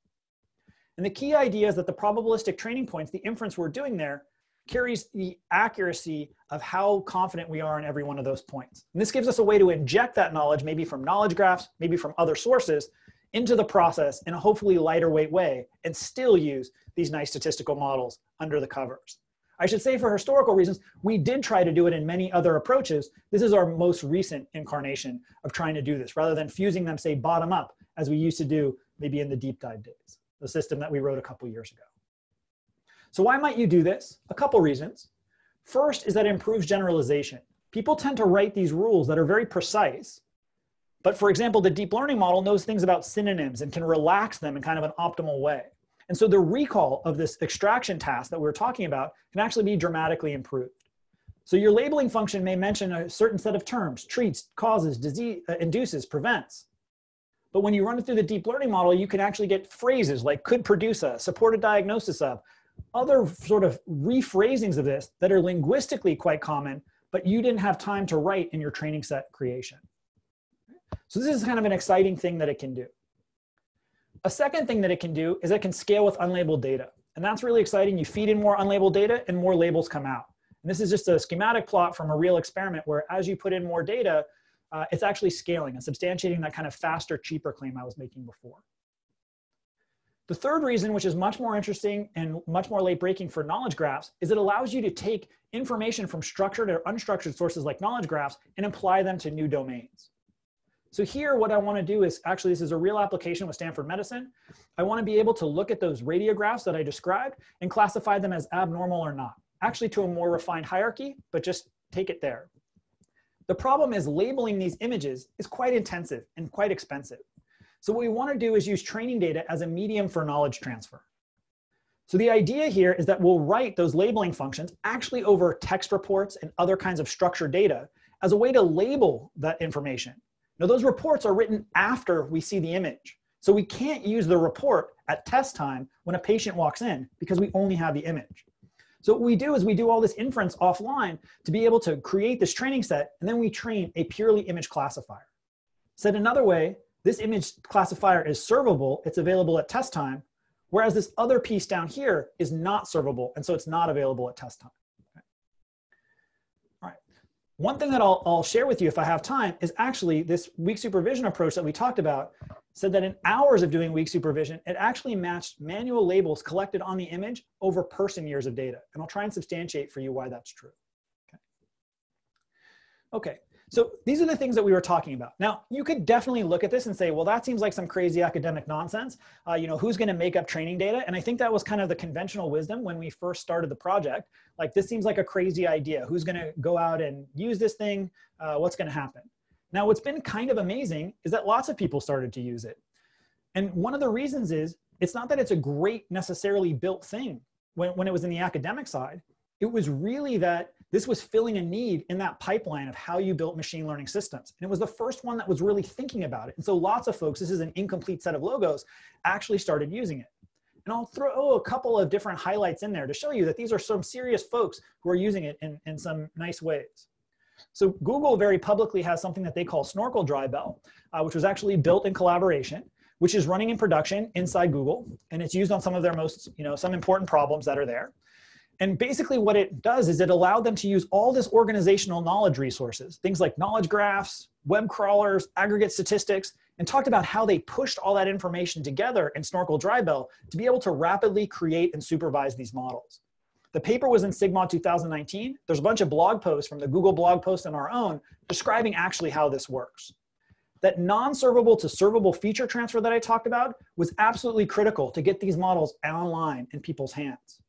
And the key idea is that the probabilistic training points, the inference we're doing there, carries the accuracy of how confident we are in every one of those points. And this gives us a way to inject that knowledge, maybe from knowledge graphs, maybe from other sources, into the process in a hopefully lighter weight way and still use these nice statistical models under the covers. I should say for historical reasons, we did try to do it in many other approaches. This is our most recent incarnation of trying to do this rather than fusing them, say, bottom up, as we used to do maybe in the DeepDive days, the system that we wrote a couple years ago. So why might you do this? A couple reasons. First is that it improves generalization. People tend to write these rules that are very precise, but for example, the deep learning model knows things about synonyms and can relax them in kind of an optimal way. And so the recall of this extraction task that we are talking about can actually be dramatically improved. So your labeling function may mention a certain set of terms, treats, causes, disease, uh, induces, prevents. But when you run it through the deep learning model, you can actually get phrases like could produce a, support a diagnosis of, other sort of rephrasings of this that are linguistically quite common, but you didn't have time to write in your training set creation. So this is kind of an exciting thing that it can do. A second thing that it can do is it can scale with unlabeled data. And that's really exciting. You feed in more unlabeled data and more labels come out. And this is just a schematic plot from a real experiment where as you put in more data, uh, it's actually scaling and substantiating that kind of faster, cheaper claim I was making before. The third reason, which is much more interesting and much more late breaking for knowledge graphs, is it allows you to take information from structured or unstructured sources like knowledge graphs and apply them to new domains. So here, what I want to do is actually, this is a real application with Stanford Medicine. I want to be able to look at those radiographs that I described and classify them as abnormal or not, actually to a more refined hierarchy, but just take it there. The problem is labeling these images is quite intensive and quite expensive. So what we want to do is use training data as a medium for knowledge transfer. So the idea here is that we'll write those labeling functions actually over text reports and other kinds of structured data as a way to label that information now those reports are written after we see the image. So we can't use the report at test time when a patient walks in because we only have the image. So what we do is we do all this inference offline to be able to create this training set, and then we train a purely image classifier. Said another way, this image classifier is servable, it's available at test time, whereas this other piece down here is not servable, and so it's not available at test time. All right. One thing that I'll, I'll share with you if I have time is actually this weak supervision approach that we talked about said that in hours of doing weak supervision, it actually matched manual labels collected on the image over person years of data. And I'll try and substantiate for you why that's true. Okay. okay. So these are the things that we were talking about. Now, you could definitely look at this and say, well, that seems like some crazy academic nonsense. Uh, you know, who's going to make up training data? And I think that was kind of the conventional wisdom when we first started the project. Like, this seems like a crazy idea. Who's going to go out and use this thing? Uh, what's going to happen? Now, what's been kind of amazing is that lots of people started to use it. And one of the reasons is it's not that it's a great necessarily built thing when, when it was in the academic side. It was really that this was filling a need in that pipeline of how you built machine learning systems. And it was the first one that was really thinking about it. And so lots of folks, this is an incomplete set of logos, actually started using it. And I'll throw a couple of different highlights in there to show you that these are some serious folks who are using it in, in some nice ways. So Google very publicly has something that they call Snorkel Drybell, uh, which was actually built in collaboration, which is running in production inside Google, and it's used on some of their most, you know, some important problems that are there. And basically what it does is it allowed them to use all this organizational knowledge resources, things like knowledge graphs, web crawlers, aggregate statistics, and talked about how they pushed all that information together in Snorkel Drybell to be able to rapidly create and supervise these models. The paper was in SIGMOD 2019. There's a bunch of blog posts from the Google blog post and our own describing actually how this works. That non-servable to servable feature transfer that I talked about was absolutely critical to get these models online in people's hands.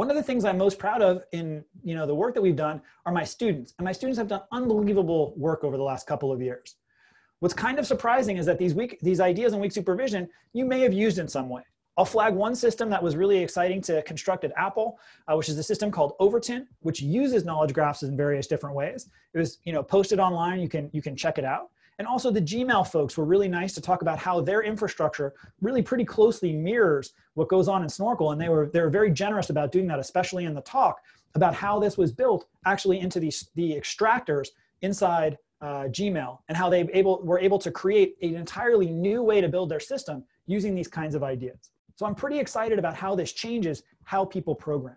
One of the things I'm most proud of in you know the work that we've done are my students, and my students have done unbelievable work over the last couple of years. What's kind of surprising is that these weak these ideas in weak supervision you may have used in some way. I'll flag one system that was really exciting to construct at Apple, uh, which is a system called Overton, which uses knowledge graphs in various different ways. It was you know posted online. You can you can check it out. And also the Gmail folks were really nice to talk about how their infrastructure really pretty closely mirrors what goes on in Snorkel. And they were, they were very generous about doing that, especially in the talk about how this was built actually into these, the extractors inside uh, Gmail and how they able, were able to create an entirely new way to build their system using these kinds of ideas. So I'm pretty excited about how this changes how people program.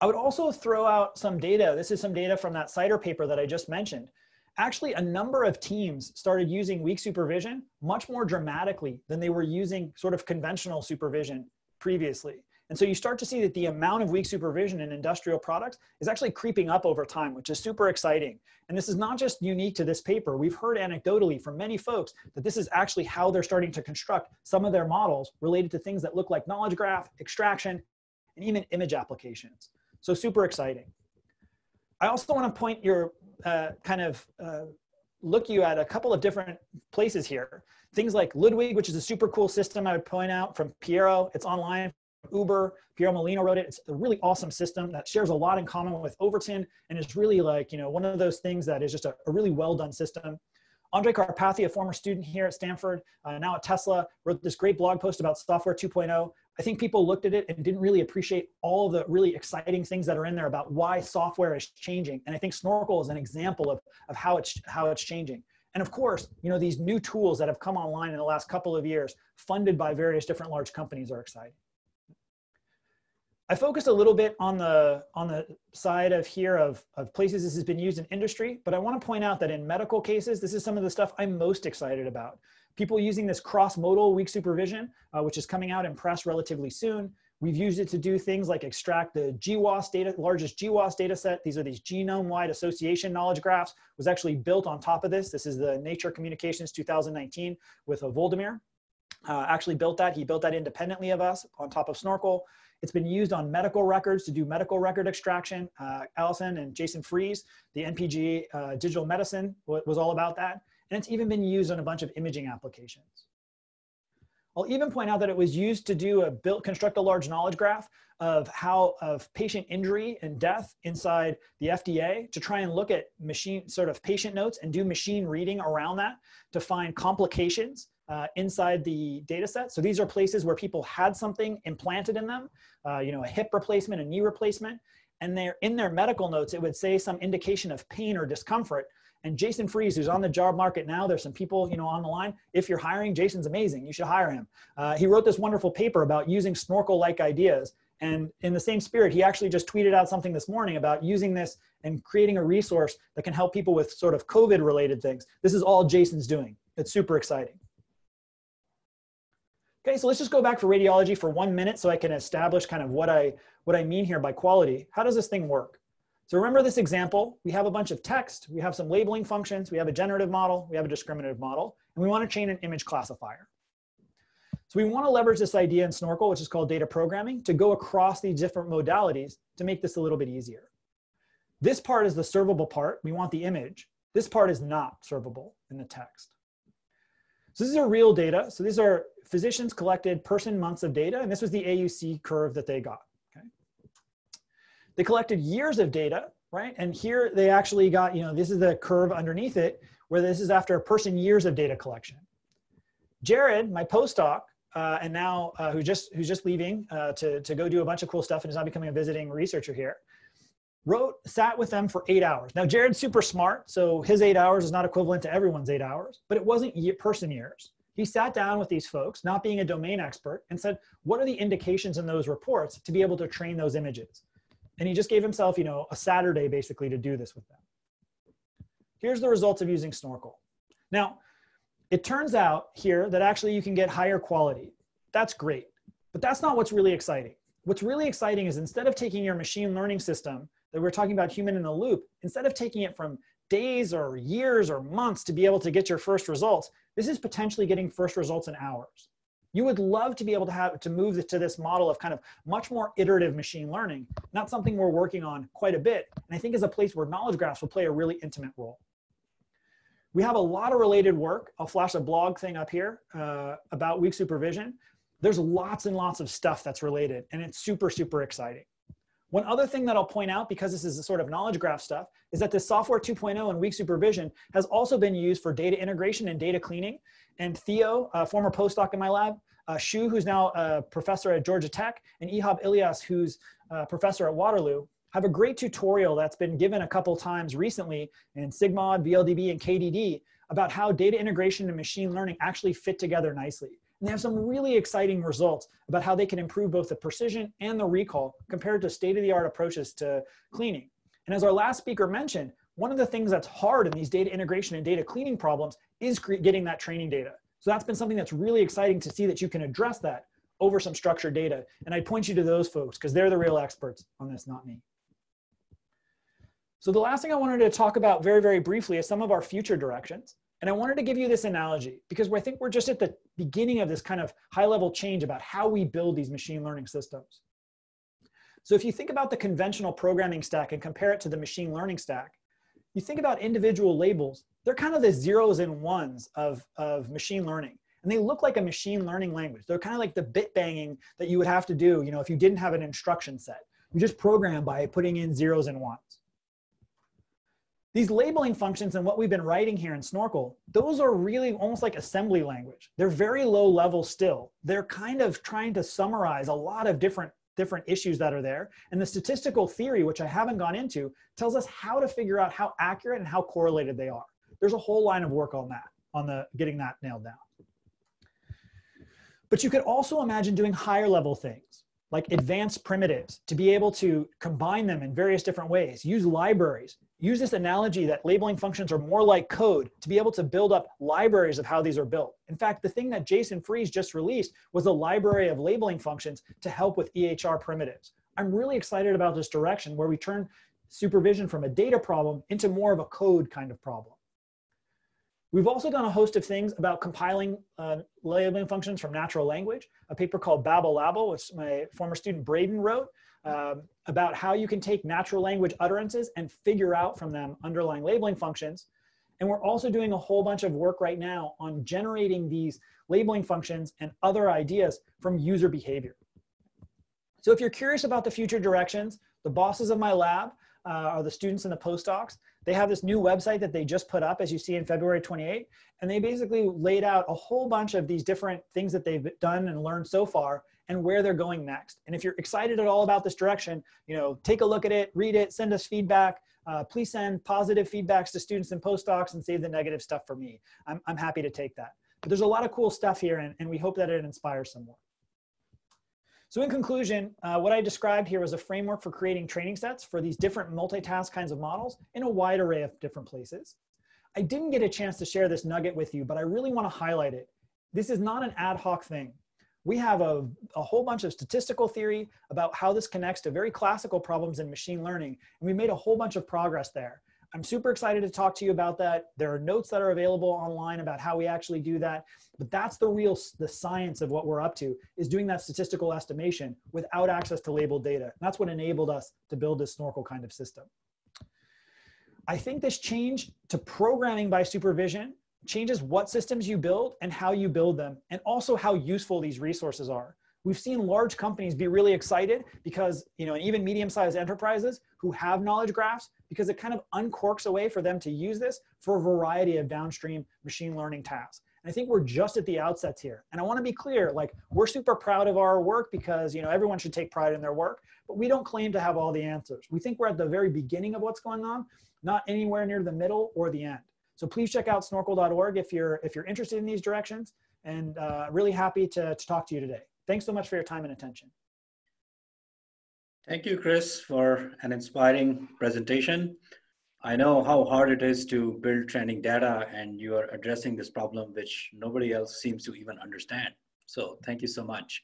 I would also throw out some data. This is some data from that CIDR paper that I just mentioned. Actually, a number of teams started using weak supervision much more dramatically than they were using sort of conventional supervision previously. And so you start to see that the amount of weak supervision in industrial products is actually creeping up over time, which is super exciting. And this is not just unique to this paper. We've heard anecdotally from many folks that this is actually how they're starting to construct some of their models related to things that look like knowledge graph, extraction, and even image applications. So super exciting. I also want to point your uh, kind of uh, look you at a couple of different places here. Things like Ludwig, which is a super cool system I would point out from Piero. It's online Uber. Piero Molino wrote it. It's a really awesome system that shares a lot in common with Overton and is really like, you know, one of those things that is just a, a really well done system. Andrej Karpathy, a former student here at Stanford, uh, now at Tesla, wrote this great blog post about Software 2.0. I think people looked at it and didn't really appreciate all the really exciting things that are in there about why software is changing. And I think Snorkel is an example of, of how, it's, how it's changing. And of course, you know, these new tools that have come online in the last couple of years, funded by various different large companies are exciting. I focused a little bit on the on the side of here of, of places this has been used in industry, but I want to point out that in medical cases, this is some of the stuff I'm most excited about. People using this cross-modal weak supervision, uh, which is coming out in press relatively soon. We've used it to do things like extract the GWAS data, largest GWAS data set. These are these genome-wide association knowledge graphs, was actually built on top of this. This is the Nature Communications 2019 with a Volodymyr. Uh, actually built that. He built that independently of us on top of Snorkel. It's been used on medical records to do medical record extraction. Uh, Allison and Jason Fries, the npj uh, digital medicine was all about that. And it's even been used on a bunch of imaging applications. I'll even point out that it was used to do a build, construct a large knowledge graph of how of patient injury and death inside the FDA to try and look at machine sort of patient notes and do machine reading around that to find complications uh, inside the data set. So these are places where people had something implanted in them, uh, you know, a hip replacement, a knee replacement, and they're in their medical notes, it would say some indication of pain or discomfort. And Jason Fries, who's on the job market now, there's some people, you know, on the line. If you're hiring, Jason's amazing. You should hire him. Uh, he wrote this wonderful paper about using snorkel-like ideas. And in the same spirit, he actually just tweeted out something this morning about using this and creating a resource that can help people with sort of COVID-related things. This is all Jason's doing. It's super exciting. Okay, so let's just go back for radiology for one minute so I can establish kind of what I, what I mean here by quality. How does this thing work? So remember this example, we have a bunch of text, we have some labeling functions, we have a generative model, we have a discriminative model, and we want to chain an image classifier. So we want to leverage this idea in Snorkel, which is called data programming, to go across these different modalities to make this a little bit easier. This part is the servable part. We want the image. This part is not servable in the text. So this is real data. So these are physicians collected person months of data, and this was the AUC curve that they got. They collected years of data, right? And here they actually got, you know, this is the curve underneath it, where this is after a person years of data collection. Jared, my postdoc, uh, and now uh, who just who's just leaving uh, to to go do a bunch of cool stuff and is now becoming a visiting researcher here wrote, sat with them for eight hours. Now, Jared's super smart, so his eight hours is not equivalent to everyone's eight hours, but it wasn't person years. He sat down with these folks, not being a domain expert, and said, what are the indications in those reports to be able to train those images? And he just gave himself, you know, a Saturday basically to do this with them. Here's the results of using Snorkel. Now, it turns out here that actually you can get higher quality. That's great, but that's not what's really exciting. What's really exciting is instead of taking your machine learning system that we're talking about human in a loop, instead of taking it from days or years or months to be able to get your first results, this is potentially getting first results in hours. You would love to be able to have to move to this model of kind of much more iterative machine learning, not something we're working on quite a bit. And I think is a place where knowledge graphs will play a really intimate role. We have a lot of related work. I'll flash a blog thing up here uh, about weak supervision. There's lots and lots of stuff that's related, and it's super, super exciting. One other thing that I'll point out, because this is a sort of knowledge graph stuff, is that this software 2.0 and weak supervision has also been used for data integration and data cleaning. And Theo, a former postdoc in my lab, uh, Shu, who's now a professor at Georgia Tech, and Ihab Ilyas, who's a professor at Waterloo, have a great tutorial that's been given a couple times recently in Sigmod, VLDB, and KDD about how data integration and machine learning actually fit together nicely. And they have some really exciting results about how they can improve both the precision and the recall compared to state-of-the-art approaches to cleaning. And as our last speaker mentioned, one of the things that's hard in these data integration and data cleaning problems is getting that training data. So that's been something that's really exciting to see that you can address that over some structured data. And I'd point you to those folks because they're the real experts on this, not me. So the last thing I wanted to talk about very, very briefly is some of our future directions. And I wanted to give you this analogy because I think we're just at the beginning of this kind of high level change about how we build these machine learning systems. So if you think about the conventional programming stack and compare it to the machine learning stack, you think about individual labels, they're kind of the zeros and ones of, of machine learning. And they look like a machine learning language. They're kind of like the bit banging that you would have to do, you know, if you didn't have an instruction set. You just program by putting in zeros and ones. These labeling functions and what we've been writing here in Snorkel, those are really almost like assembly language. They're very low level still. They're kind of trying to summarize a lot of different different issues that are there. And the statistical theory, which I haven't gone into, tells us how to figure out how accurate and how correlated they are. There's a whole line of work on that, on the getting that nailed down. But you could also imagine doing higher level things like advanced primitives to be able to combine them in various different ways, use libraries, use this analogy that labeling functions are more like code to be able to build up libraries of how these are built. In fact, the thing that Jason Fries just released was a library of labeling functions to help with EHR primitives. I'm really excited about this direction where we turn supervision from a data problem into more of a code kind of problem. We've also done a host of things about compiling uh, labeling functions from natural language, a paper called Babble Labble, which my former student Braden wrote, um, about how you can take natural language utterances and figure out from them underlying labeling functions. And we're also doing a whole bunch of work right now on generating these labeling functions and other ideas from user behavior. So if you're curious about the future directions, the bosses of my lab uh, are the students and the postdocs. They have this new website that they just put up, as you see in February 28, and they basically laid out a whole bunch of these different things that they've done and learned so far and where they're going next. And if you're excited at all about this direction, you know, take a look at it, read it, send us feedback. Uh, please send positive feedbacks to students and postdocs and save the negative stuff for me. I'm, I'm happy to take that. But there's a lot of cool stuff here and, and we hope that it inspires some more. So in conclusion, uh, what I described here was a framework for creating training sets for these different multitask kinds of models in a wide array of different places. I didn't get a chance to share this nugget with you, but I really want to highlight it. This is not an ad hoc thing. We have a, a whole bunch of statistical theory about how this connects to very classical problems in machine learning, and we made a whole bunch of progress there. I'm super excited to talk to you about that. There are notes that are available online about how we actually do that. But that's the real the science of what we're up to is doing that statistical estimation without access to labeled data. And that's what enabled us to build this snorkel kind of system. I think this change to programming by supervision changes what systems you build and how you build them, and also how useful these resources are. We've seen large companies be really excited because, you know, and even medium-sized enterprises who have knowledge graphs because it kind of uncorks a way for them to use this for a variety of downstream machine learning tasks. And I think we're just at the outsets here. And I want to be clear, like we're super proud of our work because, you know, everyone should take pride in their work, but we don't claim to have all the answers. We think we're at the very beginning of what's going on, not anywhere near the middle or the end. So please check out snorkel.org if you're if you're interested in these directions and uh, really happy to, to talk to you today. Thanks so much for your time and attention. Thank you, Chris, for an inspiring presentation. I know how hard it is to build training data and you are addressing this problem which nobody else seems to even understand. So thank you so much.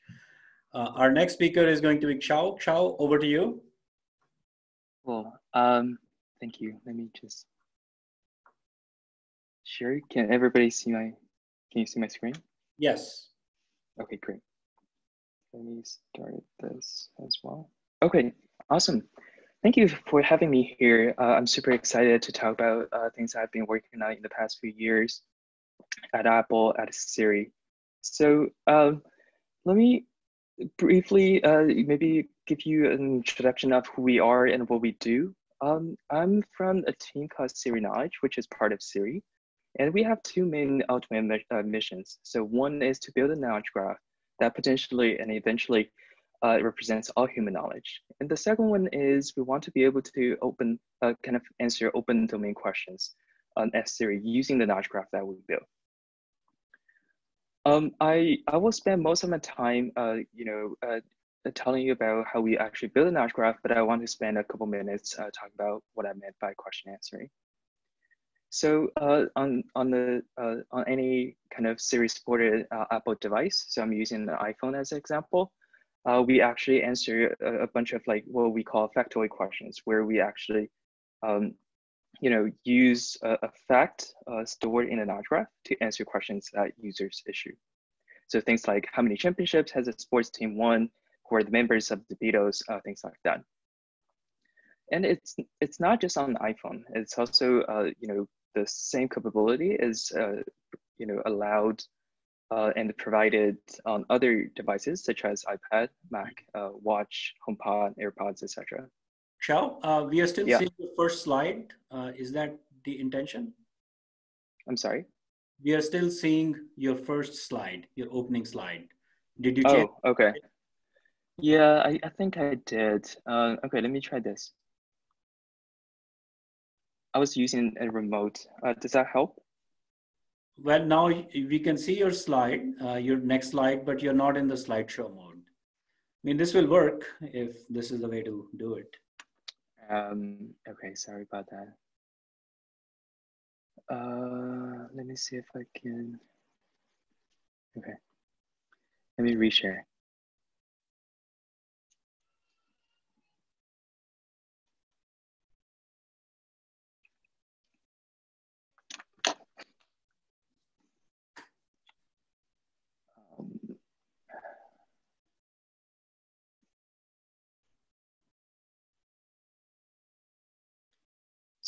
Uh, our next speaker is going to be Xiao. Xiao, over to you. Well, um, thank you. Let me just share. Can everybody see my, can you see my screen? Yes. Okay, great. Let me start this as well. Okay, awesome. Thank you for having me here. Uh, I'm super excited to talk about uh, things I've been working on in the past few years at Apple, at Siri. So um, let me briefly uh, maybe give you an introduction of who we are and what we do. Um, I'm from a team called Siri Knowledge, which is part of Siri. And we have two main ultimate uh, missions. So one is to build a knowledge graph that potentially and eventually uh, represents all human knowledge. And the second one is we want to be able to open, uh, kind of answer open domain questions on S-Siri using the knowledge graph that we built. Um, I I will spend most of my time, uh, you know, uh, telling you about how we actually build a knowledge graph, but I want to spend a couple minutes uh, talking about what I meant by question answering. So uh, on on the uh, on any kind of Siri supported uh, Apple device, so I'm using the iPhone as an example. Uh, we actually answer a, a, bunch of like what we call factoid questions, where we actually, um, you know, use a, a fact uh, stored in an knowledge to answer questions that users issue. So things like how many championships has a sports team won, who are the members of the Beatles, uh, things like that. And it's it's not just on the iPhone. It's also uh, you know the same capability is uh, you know allowed uh, and provided on other devices such as iPad, Mac, uh, Watch, HomePod, AirPods, etc. Xiao, uh, we are still yeah. seeing the first slide. Uh, is that the intention? I'm sorry. We are still seeing your first slide, your opening slide. Did you? Change oh, okay. Yeah, I, I think I did. Uh, okay, let me try this. I was using a remote. Uh, does that help? Well, now we can see your slide, uh, your next slide, but you're not in the slideshow mode. I mean, this will work if this is the way to do it. Um, okay, sorry about that. Uh, let me see if I can. Okay, let me reshare.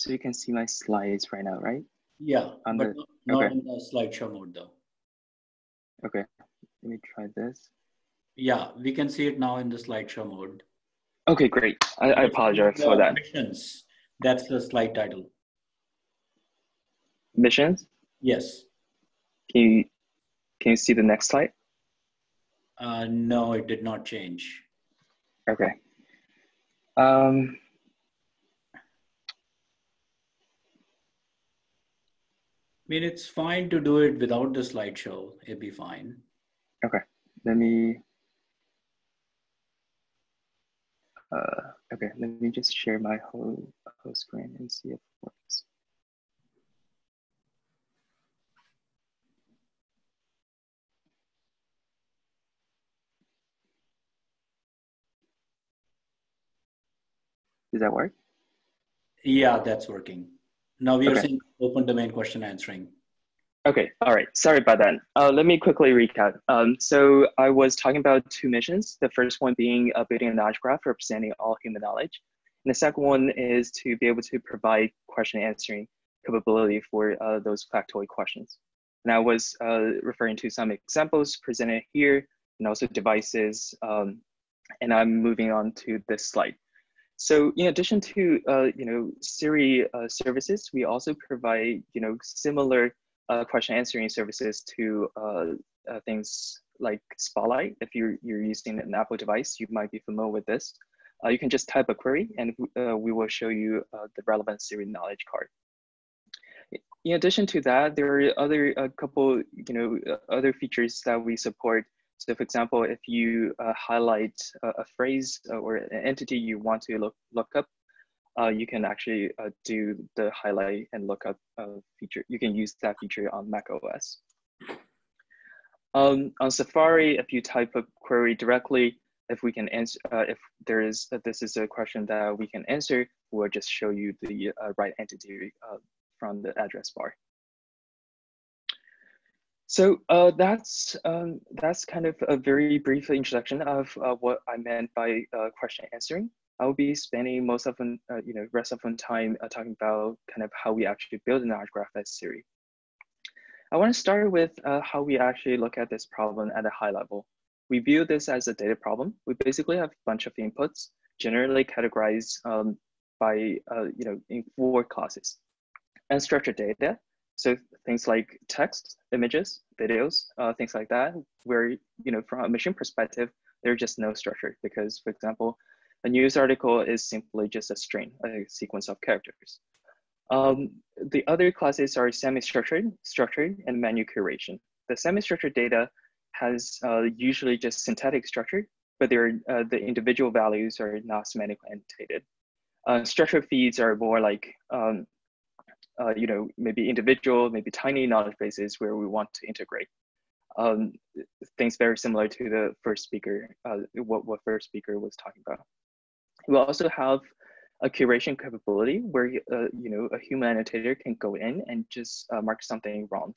So you can see my slides right now, right? Yeah, On but the, not okay. in the slideshow mode though. Okay, let me try this. Yeah, we can see it now in the slideshow mode. Okay, great. I, I apologize for that. Missions. That's the slide title. Missions? Yes. Can you can you see the next slide? Uh, no, it did not change. Okay. Um, I mean, it's fine to do it without the slideshow. It'd be fine. Okay, let me. Uh, okay, let me just share my whole whole screen and see if it works. Does that work? Yeah, that's working. Now we are okay. seeing open domain question answering. Okay, all right. Sorry about that. Uh, let me quickly recap. Um, so I was talking about two missions. The first one being uh, building a knowledge graph representing all human knowledge. And the second one is to be able to provide question answering capability for uh, those factoid questions. And I was uh, referring to some examples presented here and also devices. Um, and I'm moving on to this slide. So in addition to uh, you know Siri uh, services, we also provide you know similar uh, question answering services to uh, uh, things like Spotlight. If you're you're using an Apple device, you might be familiar with this. Uh, you can just type a query, and we will show you the relevant Siri knowledge card. In addition to that, there are other a couple you know other features that we support so for example, if you uh, highlight a, a phrase or an entity you want to look, look up, uh, you can actually uh, do the highlight and look up uh, feature. You can use that feature on Mac OS. Um, on Safari, if you type a query directly, if we can answer, uh, if there is, uh, this is a question that we can answer, we'll just show you the right entity from the address bar. So uh, that's um, that's kind of a very brief introduction of uh, what I meant by uh, question answering. I'll be spending most of the uh, you know rest of the time uh, talking about kind of how we actually build a knowledge graph as Siri. I want to start with uh, how we actually look at this problem at a high level. We view this as a data problem. We basically have a bunch of inputs, generally categorized um, by you know in four classes: unstructured data, so things like text, images, videos, uh, things like that, where, you know, from a machine perspective, there's just no structure because, for example, a news article is simply just a string, a sequence of characters. Um, the other classes are semi-structured, structured, and manual curation. the semi-structured data has uh, usually just syntactic structure, but uh, the individual values are not semantically annotated. Uh, structured feeds are more like, um, uh, you know, maybe individual, maybe tiny knowledge bases where we want to integrate. Um, things very similar to the first speaker, uh, what, what first speaker was talking about. We also have a curation capability where uh, you know a human annotator can go in and just uh, mark something wrong.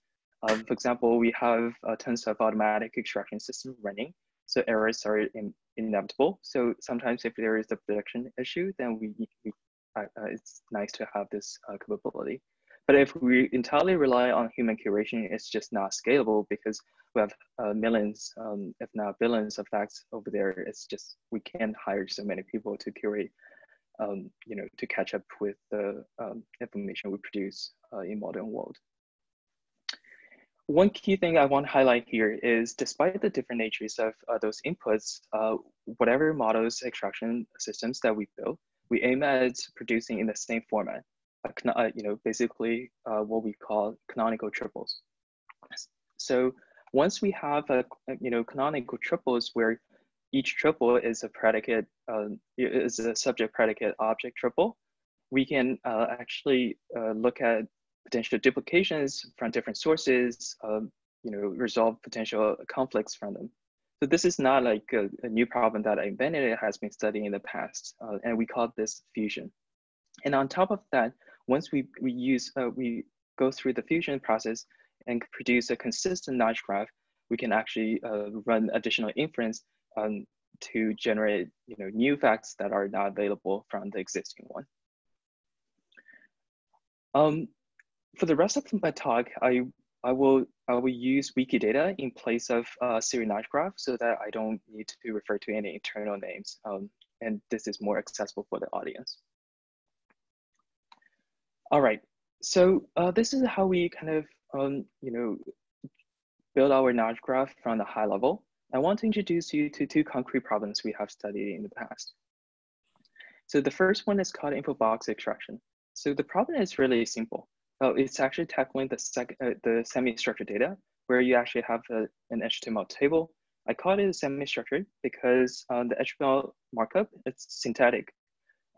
Um, for example, we have tons of automatic extraction system running, so errors are in, inevitable. So sometimes if there is a production issue, then we, we uh, uh, it's nice to have this uh, capability. But if we entirely rely on human curation, it's just not scalable because we have uh, millions, um, if not billions of facts over there. It's just, we can't hire so many people to curate um, you know, to catch up with the um, information we produce uh, in modern world. One key thing I want to highlight here is despite the different natures of uh, those inputs, uh, whatever models extraction systems that we build, we aim at producing in the same format, uh, you know, basically uh, what we call canonical triples. So once we have a, you know, canonical triples where each triple is a predicate, uh, is a subject predicate object triple, we can uh, actually uh, look at potential duplications from different sources, um, you know, resolve potential conflicts from them. So this is not like a, a new problem that I invented, it has been studied in the past, uh, and we call this fusion. And on top of that, once we, we use, uh, we go through the fusion process and produce a consistent knowledge graph, we can actually uh, run additional inference um, to generate you know, new facts that are not available from the existing one. Um, for the rest of my talk, I, I, will, I will use Wikidata in place of uh, Siri graph so that I don't need to refer to any internal names. Um, and this is more accessible for the audience. All right, so uh, this is how we kind of, um, you know, build our knowledge graph from the high level. I want to introduce you to two concrete problems we have studied in the past. So the first one is called info box extraction. So the problem is really simple. Uh, it's actually tackling the, sec uh, the semi-structured data where you actually have a, an HTML table. I call it a semi-structured because uh, the HTML markup, it's syntactic.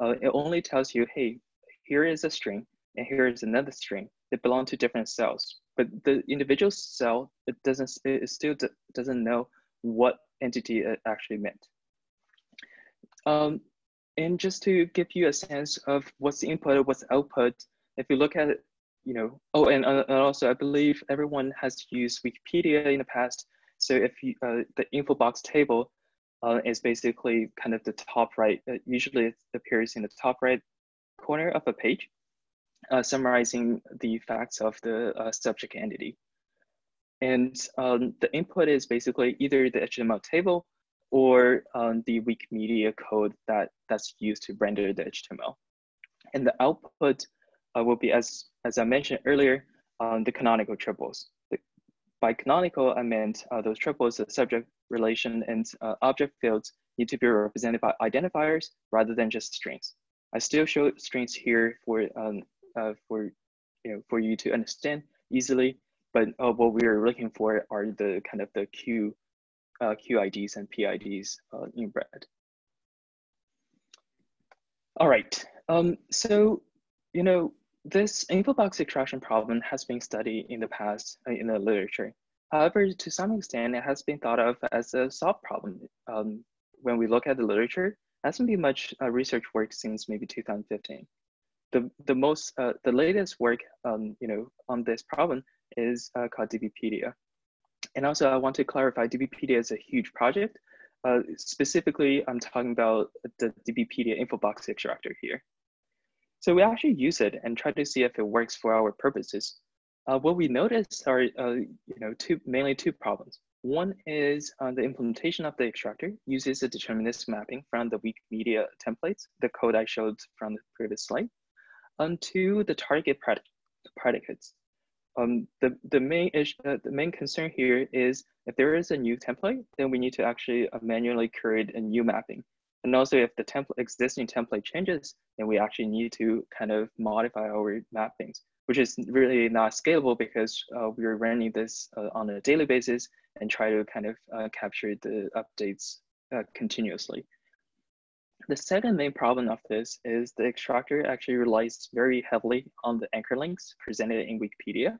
Uh, it only tells you, hey, here is a string and here is another string. They belong to different cells, but the individual cell, it doesn't, it still doesn't know what entity it actually meant. Um, and just to give you a sense of what's the input, what's output, if you look at you know, oh, and, uh, and also I believe everyone has used Wikipedia in the past. So if you, uh, the info box table uh, is basically kind of the top right, uh, usually it appears in the top right corner of a page, uh, summarizing the facts of the uh, subject entity. And um, the input is basically either the HTML table or um, the Wikimedia code that, that's used to render the HTML. And the output uh, will be, as, as I mentioned earlier, um, the canonical triples. The, by canonical, I meant uh, those triples, the subject, relation, and uh, object fields need to be represented by identifiers rather than just strings. I still show strings here for, um, uh, for, you know, for you to understand easily, but uh, what we're looking for are the kind of the Q, uh, QIDs and PIDs uh, in red. All right, um, so, you know, this info box extraction problem has been studied in the past uh, in the literature. However, to some extent, it has been thought of as a solved problem. Um, when we look at the literature, hasn't been much uh, research work since maybe 2015. The, the most, uh, the latest work, um, you know, on this problem is uh, called DBpedia. And also I want to clarify, DBpedia is a huge project. Uh, specifically, I'm talking about the DBpedia infobox extractor here. So we actually use it and try to see if it works for our purposes. Uh, what we noticed are, uh, you know, two mainly two problems. One is uh, the implementation of the extractor uses a deterministic mapping from the weak media templates, the code I showed from the previous slide, onto the target predicates. Um, the, the, main issue, uh, the main concern here is if there is a new template, then we need to actually uh, manually create a new mapping. And also if the template, existing template changes, then we actually need to kind of modify our mappings. which is really not scalable because uh, we're running this uh, on a daily basis and try to kind of uh, capture the updates uh, continuously. The second main problem of this is the extractor actually relies very heavily on the anchor links presented in Wikipedia.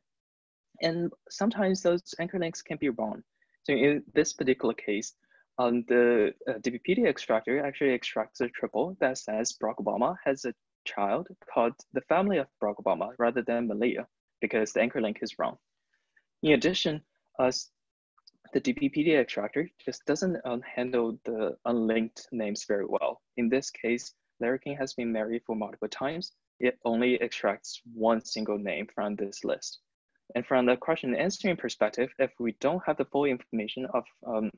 And sometimes those anchor links can be wrong. So in this particular case, um, the uh, DBpedia extractor actually extracts a triple that says Barack Obama has a child called the family of Barack Obama rather than Malia because the anchor link is wrong. In addition, uh, the DBpedia extractor just doesn't um, handle the unlinked names very well. In this case, Larry King has been married for multiple times. It only extracts one single name from this list. And from the question answering perspective, if we don't have the full information of um,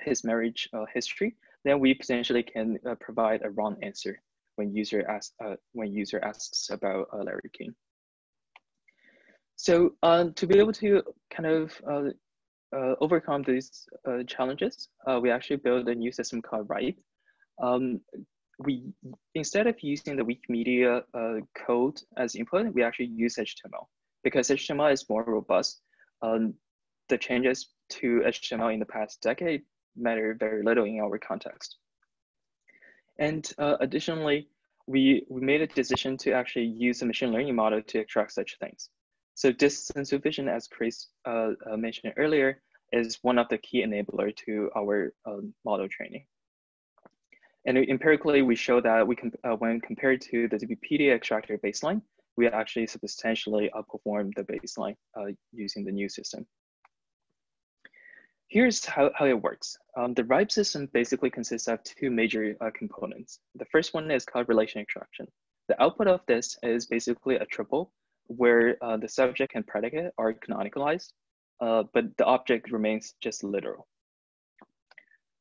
his marriage uh, history, then we potentially can uh, provide a wrong answer when user asks uh, when user asks about uh, Larry King. So uh, to be able to kind of uh, overcome these challenges, we actually built a new system called RIPE. Um, we instead of using the weak Wikimedia code as input, we actually use HTML because HTML is more robust. Um, the changes to HTML in the past decade matter very little in our context. And uh, additionally, we, we made a decision to actually use a machine learning model to extract such things. So distant supervision, as Chris uh, uh, mentioned earlier, is one of the key enabler to our um, model training. And empirically, we show that we can, uh, when compared to the DBpedia extractor baseline, we actually substantially outperform the baseline uh, using the new system. Here's how, how it works. Um, the RIPE system basically consists of two major uh, components. The first one is called relation extraction. The output of this is basically a triple where uh, the subject and predicate are canonicalized, uh, but the object remains just literal.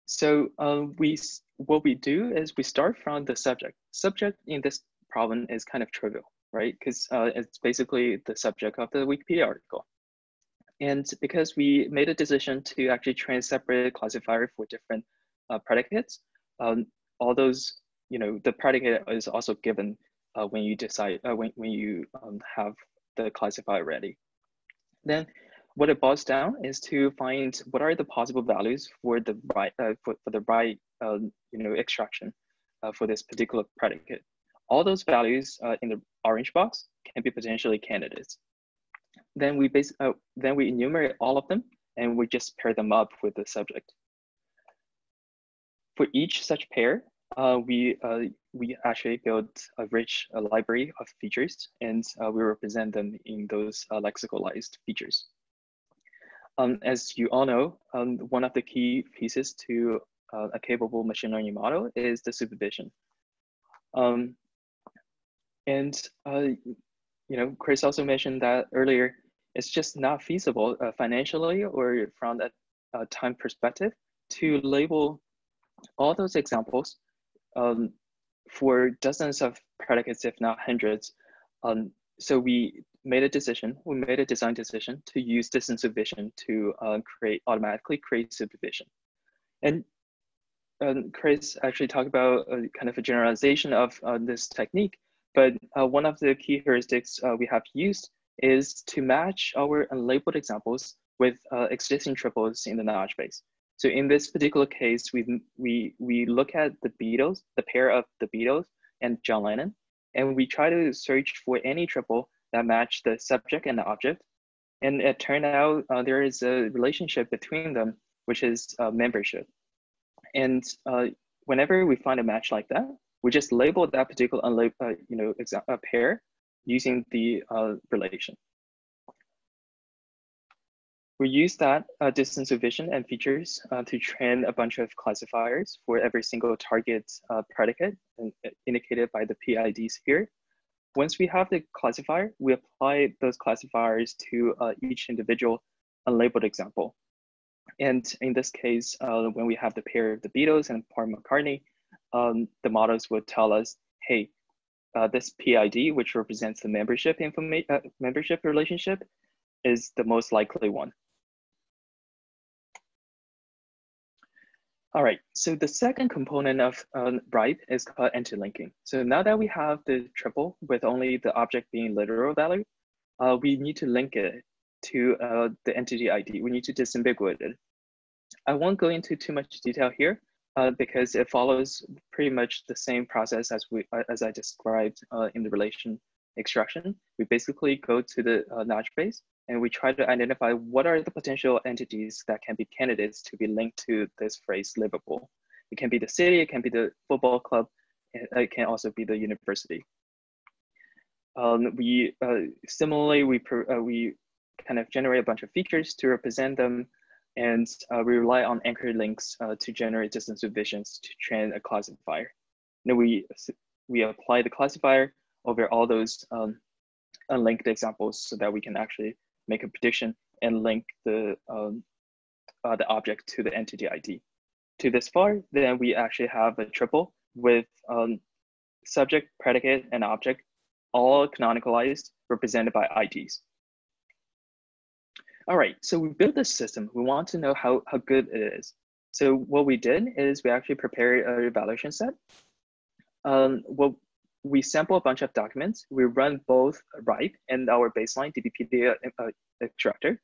So uh, we, what we do is we start from the subject. Subject in this problem is kind of trivial, right? Because uh, it's basically the subject of the Wikipedia article. And because we made a decision to actually train separate classifier for different uh, predicates, um, all those, you know, the predicate is also given uh, when you decide, uh, when, when you um, have the classifier ready. Then what it boils down is to find what are the possible values for the right, uh, for, for the right, um, you know, extraction uh, for this particular predicate. All those values uh, in the orange box can be potentially candidates then we base, uh, then we enumerate all of them and we just pair them up with the subject. For each such pair, uh, we, uh, we actually build a rich uh, library of features and uh, we represent them in those uh, lexicalized features. Um, as you all know, um, one of the key pieces to a capable machine learning model is the supervision. Um, and you know, Chris also mentioned that earlier, it's just not feasible uh, financially or from a, a, time perspective to label all those examples um, for dozens of predicates, if not hundreds. Um, so we made a decision, we made a design decision to use distant supervision to uh, create automatically create supervision. And um, Chris actually talked about a, kind of a generalization of uh, this technique but uh, one of the key heuristics uh, we have used is to match our unlabeled examples with uh, existing triples in the knowledge base. So in this particular case, we, we, we look at the Beatles, the pair of the Beatles and John Lennon, and we try to search for any triple that match the subject and the object. And it turned out uh, there is a relationship between them, which is uh, membership. And uh, whenever we find a match like that, we just label that particular unlabeled, uh, you know, a pair using the uh, relation. We use that uh, distant supervision and features uh, to train a bunch of classifiers for every single target uh, predicate and, uh, indicated by the PIDs here. Once we have the classifier, we apply those classifiers to each individual unlabeled example. And in this case, when we have the pair of the Beatles and Paul McCartney, um, the models would tell us, hey, uh, this PID, which represents the membership information, uh, membership relationship, is the most likely one. All right, so the second component of um, RIPE is called interlinking. So now that we have the triple with only the object being literal value, uh, we need to link it to uh, the entity ID. We need to disambiguate it. I won't go into too much detail here uh, because it follows pretty much the same process as we uh, as I described uh, in the relation extraction. We basically go to the uh, knowledge base and we try to identify what are the potential entities that can be candidates to be linked to this phrase Liverpool. It can be the city, it can be the football club, it can also be the university. Um, we uh, similarly we uh, we kind of generate a bunch of features to represent them, and uh, we rely on anchor links uh, to generate distant supervisions to train a classifier. Then we we apply the classifier over all those um, unlinked examples so that we can actually make a prediction and link the, um, uh, the object to the entity ID. To this far, then we actually have a triple with um, subject, predicate, and object all canonicalized, represented by IDs. All right, so we built this system. We want to know how, how good it is. So what we did is we actually prepared a evaluation set. Um, what we sample a bunch of documents. We run both RIPE and our baseline DBpedia uh, extractor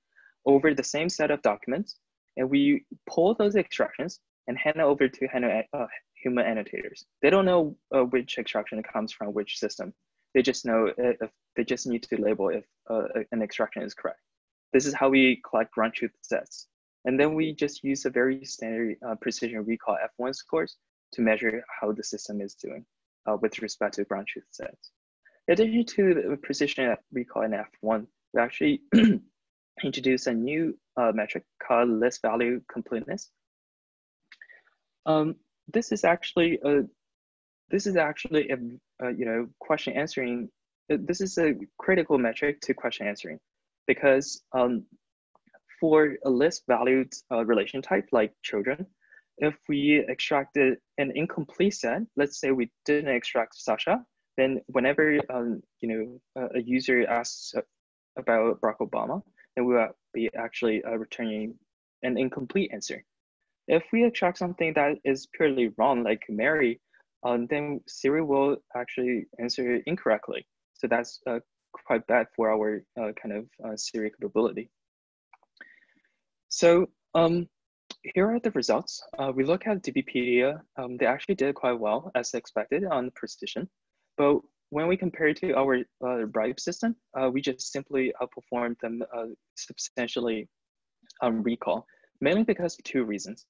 over the same set of documents, and we pull those extractions and hand it over to uh, human annotators. They don't know uh, which extraction comes from which system. They just know if they just need to label if uh, an extraction is correct. This is how we collect ground truth sets. And then we just use a very standard uh, precision recall F1 scores to measure how the system is doing uh, with respect to ground truth sets. In addition to the precision recall in F1, we actually introduced a new uh, metric called list value completeness. Um, this is actually a this is actually a, a you know question answering. Uh, this is a critical metric to question answering because um, for a list valued uh, relation type like children, if we extracted an incomplete set, let's say we didn't extract Sasha, then whenever um, you know a user asks about Barack Obama, then we will be actually uh, returning an incomplete answer. If we extract something that is purely wrong, like Mary, um, then Siri will actually answer incorrectly. So that's uh, quite bad for our uh, kind of uh, Siri capability. So um, here are the results. Uh, we look at DBpedia. Um, they actually did quite well as expected on precision, but when we compare it to our uh, RIPE system, uh, we just simply outperformed them uh, substantially on recall, mainly because of two reasons.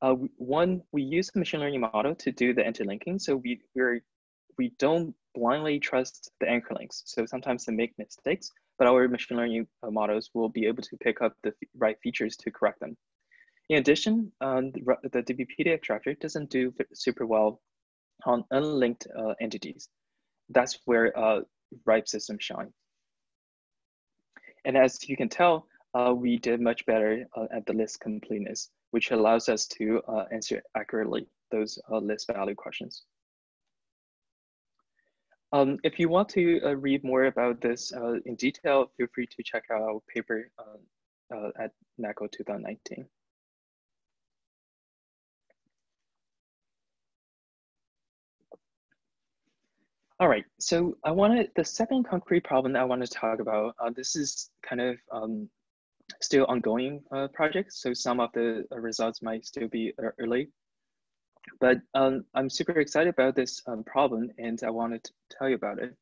Uh, one, we use the machine learning model to do the interlinking, so we we're, we don't blindly trust the anchor links. So sometimes they make mistakes, but our machine learning uh, models will be able to pick up the right features to correct them. In addition, um, the, the extractor doesn't do super well on unlinked uh, entities. That's where uh, RIPE system shine. And as you can tell, uh, we did much better uh, at the list completeness, which allows us to uh, answer accurately those uh, list value questions. Um, if you want to uh, read more about this uh, in detail, feel free to check out our paper at NAACL 2019. All right, so I wanted, the second concrete problem that I want to talk about, uh, this is kind of um, still ongoing uh, project, so some of the uh, results might still be early. But um, I'm super excited about this um, problem and I wanted to tell you about it.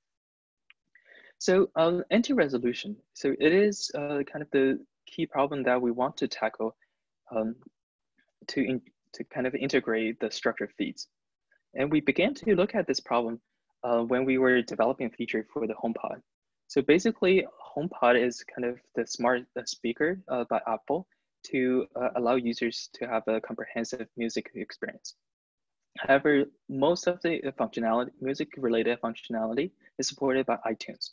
So um, entity resolution, so it is uh, kind of the key problem that we want to tackle um, to, in, to kind of integrate the structured feeds. And we began to look at this problem uh, when we were developing a feature for the HomePod. So basically, HomePod is kind of the smart uh, speaker uh, by Apple to uh, allow users to have a comprehensive music experience. However, most of the functionality, music-related functionality is supported by iTunes.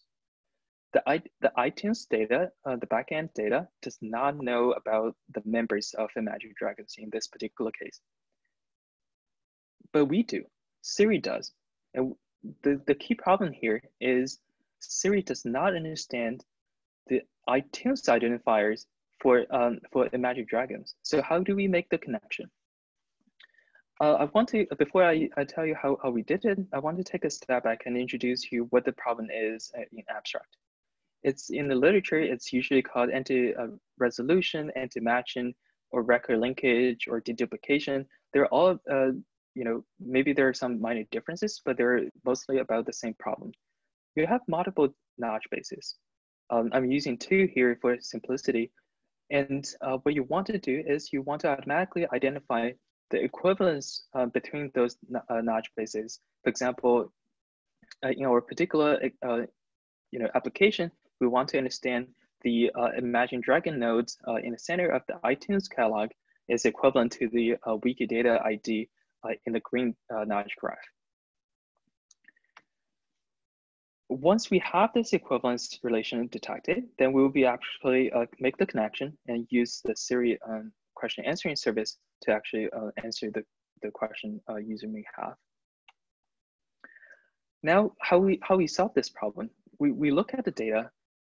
The, the iTunes data, uh, the backend data, does not know about the members of Imagine Dragons in this particular case. But we do, Siri does. And the, the key problem here is Siri does not understand the iTunes identifiers for, um, for Imagine Dragons. So how do we make the connection? Uh, I want to, before I, I tell you how, how we did it, I want to take a step back and introduce you what the problem is uh, in abstract. It's in the literature, it's usually called entity resolution, anti-matching, or record linkage, or deduplication. They're all, uh, you know, maybe there are some minor differences, but they're mostly about the same problem. You have multiple knowledge bases. Um, I'm using two here for simplicity. And uh, what you want to do is you want to automatically identify the equivalence uh, between those uh, knowledge bases. For example, uh, in our particular uh, you know, application, we want to understand the uh, Imagine Dragon nodes uh, in the center of the iTunes catalog is equivalent to the Wikidata ID in the green knowledge graph. Once we have this equivalence relation detected, then we will be actually make the connection and use the Siri um, question answering service to actually uh, answer the, the question a uh, user may have. Now, how we, how we solve this problem? We, we look at the data.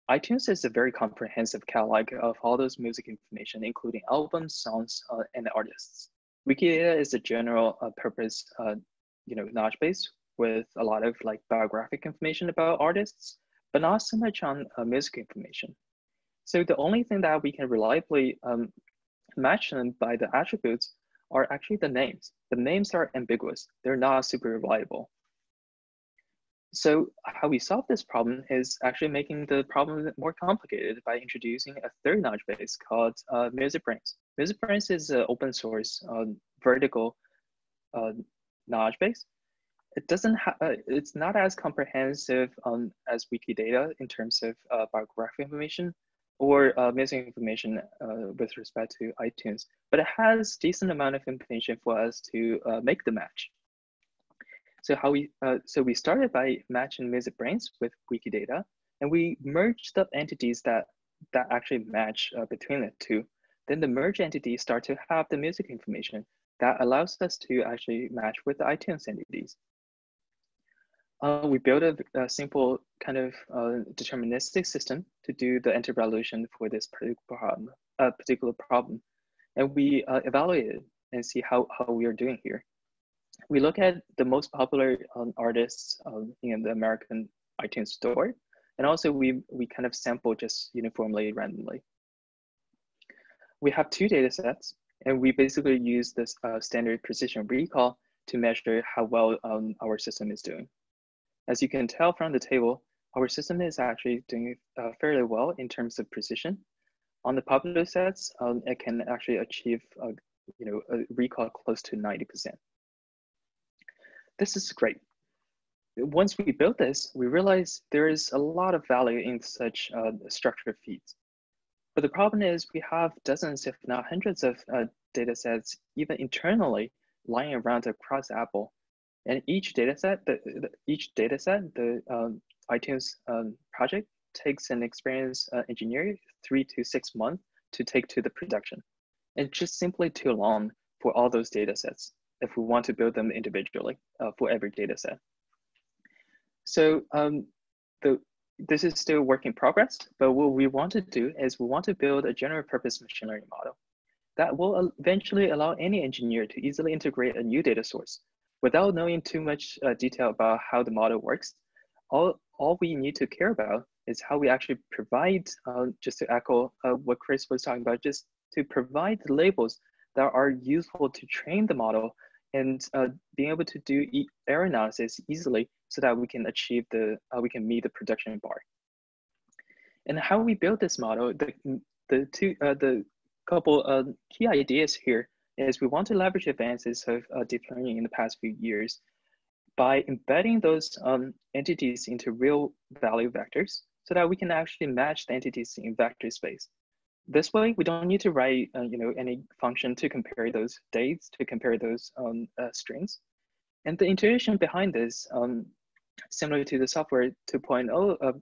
iTunes is a very comprehensive catalog of all those music information, including albums, songs, uh, and artists. Wikidata is a general uh, purpose, uh, you know, knowledge base with a lot of like biographic information about artists, but not so much on uh, music information. So the only thing that we can reliably um, match them by the attributes are actually the names. The names are ambiguous. They're not super reliable. So how we solve this problem is actually making the problem more complicated by introducing a third knowledge base called uh, MusicBrainz. MusicBrainz is an open source uh, vertical uh, knowledge base. It doesn't have, uh, it's not as comprehensive um, as Wikidata in terms of uh, biographic information, or uh, missing information uh, with respect to iTunes, but it has decent amount of information for us to uh, make the match. So how we uh, so we started by matching MusicBrainz with Wikidata, and we merged the entities that that actually match uh, between the two. Then the merge entities start to have the music information that allows us to actually match with the iTunes entities. Uh, we built a, a, simple kind of uh, deterministic system to do the entity resolution for this particular problem, uh, particular problem. And we uh, evaluated and see how, how we are doing here. We look at the most popular um, artists um, in the American iTunes store. And also we, we kind of sample just uniformly randomly. We have two data sets and we basically use this uh, standard precision recall to measure how well um, our system is doing. As you can tell from the table, our system is actually doing uh, fairly well in terms of precision. On the popular sets, um, it can actually achieve uh, you know, a recall close to 90%. This is great. Once we built this, we realized there is a lot of value in such uh, structured feeds. But the problem is we have dozens, if not hundreds of uh, data sets, even internally, lying around across Apple and each data set, the, the each data set, the um, iTunes um, project takes an experienced uh, engineer three to six months to take to the production. And just simply too long for all those data sets if we want to build them individually uh, for every data set. So um, the, this is still work in progress, but what we want to do is we want to build a general purpose machine learning model that will eventually allow any engineer to easily integrate a new data source Without knowing too much uh, detail about how the model works, all, all we need to care about is how we actually provide, uh, just to echo uh, what Chris was talking about, just to provide the labels that are useful to train the model and uh, being able to do e error analysis easily so that we can achieve the, uh, we can meet the production bar. And how we build this model, the, the two, uh, the couple key ideas here is we want to leverage advances of uh, deep learning in the past few years by embedding those um, entities into real value vectors so that we can actually match the entities in vector space. This way, we don't need to write uh, you know, any function to compare those dates, to compare those um, uh, strings. And the intuition behind this, um, similar to the software 2.0 of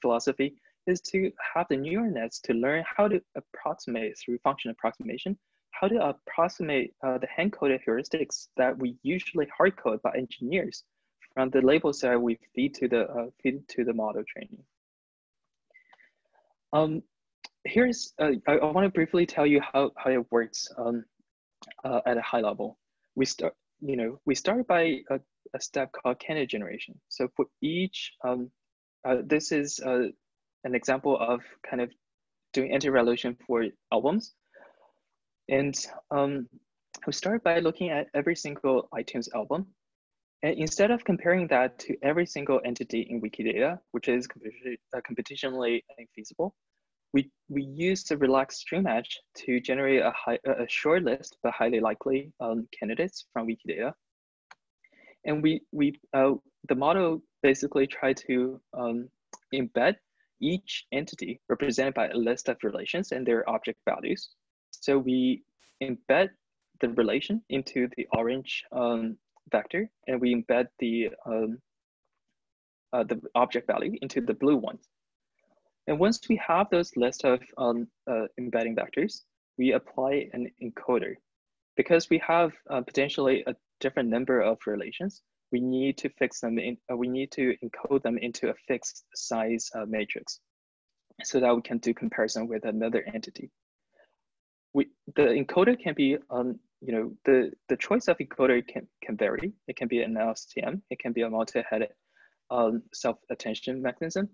philosophy, is to have the neural nets to learn how to approximate through function approximation how to approximate uh, the hand-coded heuristics that we usually hard-code by engineers from the labels that we feed to the uh, feed to the model training. Um, here's uh, I, I want to briefly tell you how how it works um, uh, at a high level. we start, you know, we start by a, a step called candidate generation. So for each, um, uh, this is uh, an example of kind of doing entity resolution for albums. And um, we start by looking at every single iTunes album. And instead of comparing that to every single entity in Wikidata, which is uh, computationally infeasible, we, we use the relaxed string match to generate a, high, a short list of highly likely um, candidates from Wikidata. And we, we uh, the model basically try to um, embed each entity represented by a list of relations and their object values. So we embed the relation into the orange um, vector, and we embed the, um, uh, the object value into the blue one. And once we have those list of um, uh, embedding vectors, we apply an encoder. Because we have uh, potentially a different number of relations, we need to fix them in, uh, we need to encode them into a fixed size uh, matrix so that we can do comparison with another entity. We, the encoder can be, um, you know, the, the choice of encoder can, can vary. It can be an LSTM, it can be a multi-headed um, self-attention mechanism.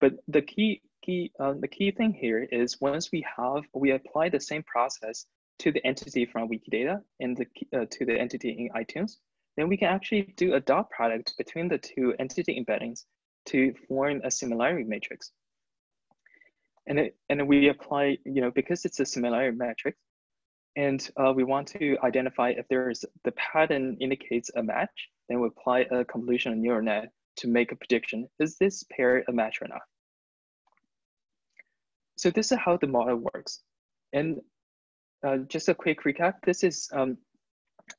But the key, key, um, the key thing here is once we have, we apply the same process to the entity from Wikidata and the, uh, to the entity in iTunes, then we can actually do a dot product between the two entity embeddings to form a similarity matrix. And, it, and we apply, you know, because it's a similarity matrix, and uh, we want to identify if there's the pattern indicates a match, then we apply a convolutional neural net to make a prediction. Is this pair a match or not? So this is how the model works. And uh, just a quick recap, this is um,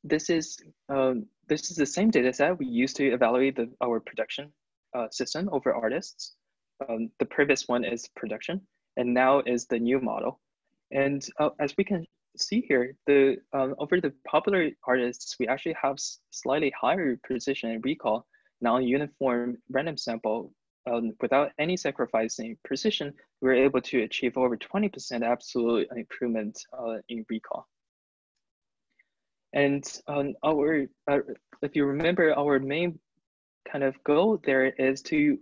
this is um, this is the same data set we used to evaluate the, our production uh, system over artists. Um, the previous one is production, and now is the new model. And uh, as we can see here, the um, over the popular artists, we actually have slightly higher precision and recall, non-uniform random sample um, without any sacrificing precision, we were able to achieve over 20% absolute improvement uh, in recall. And um, our, uh, if you remember, our main kind of goal there is to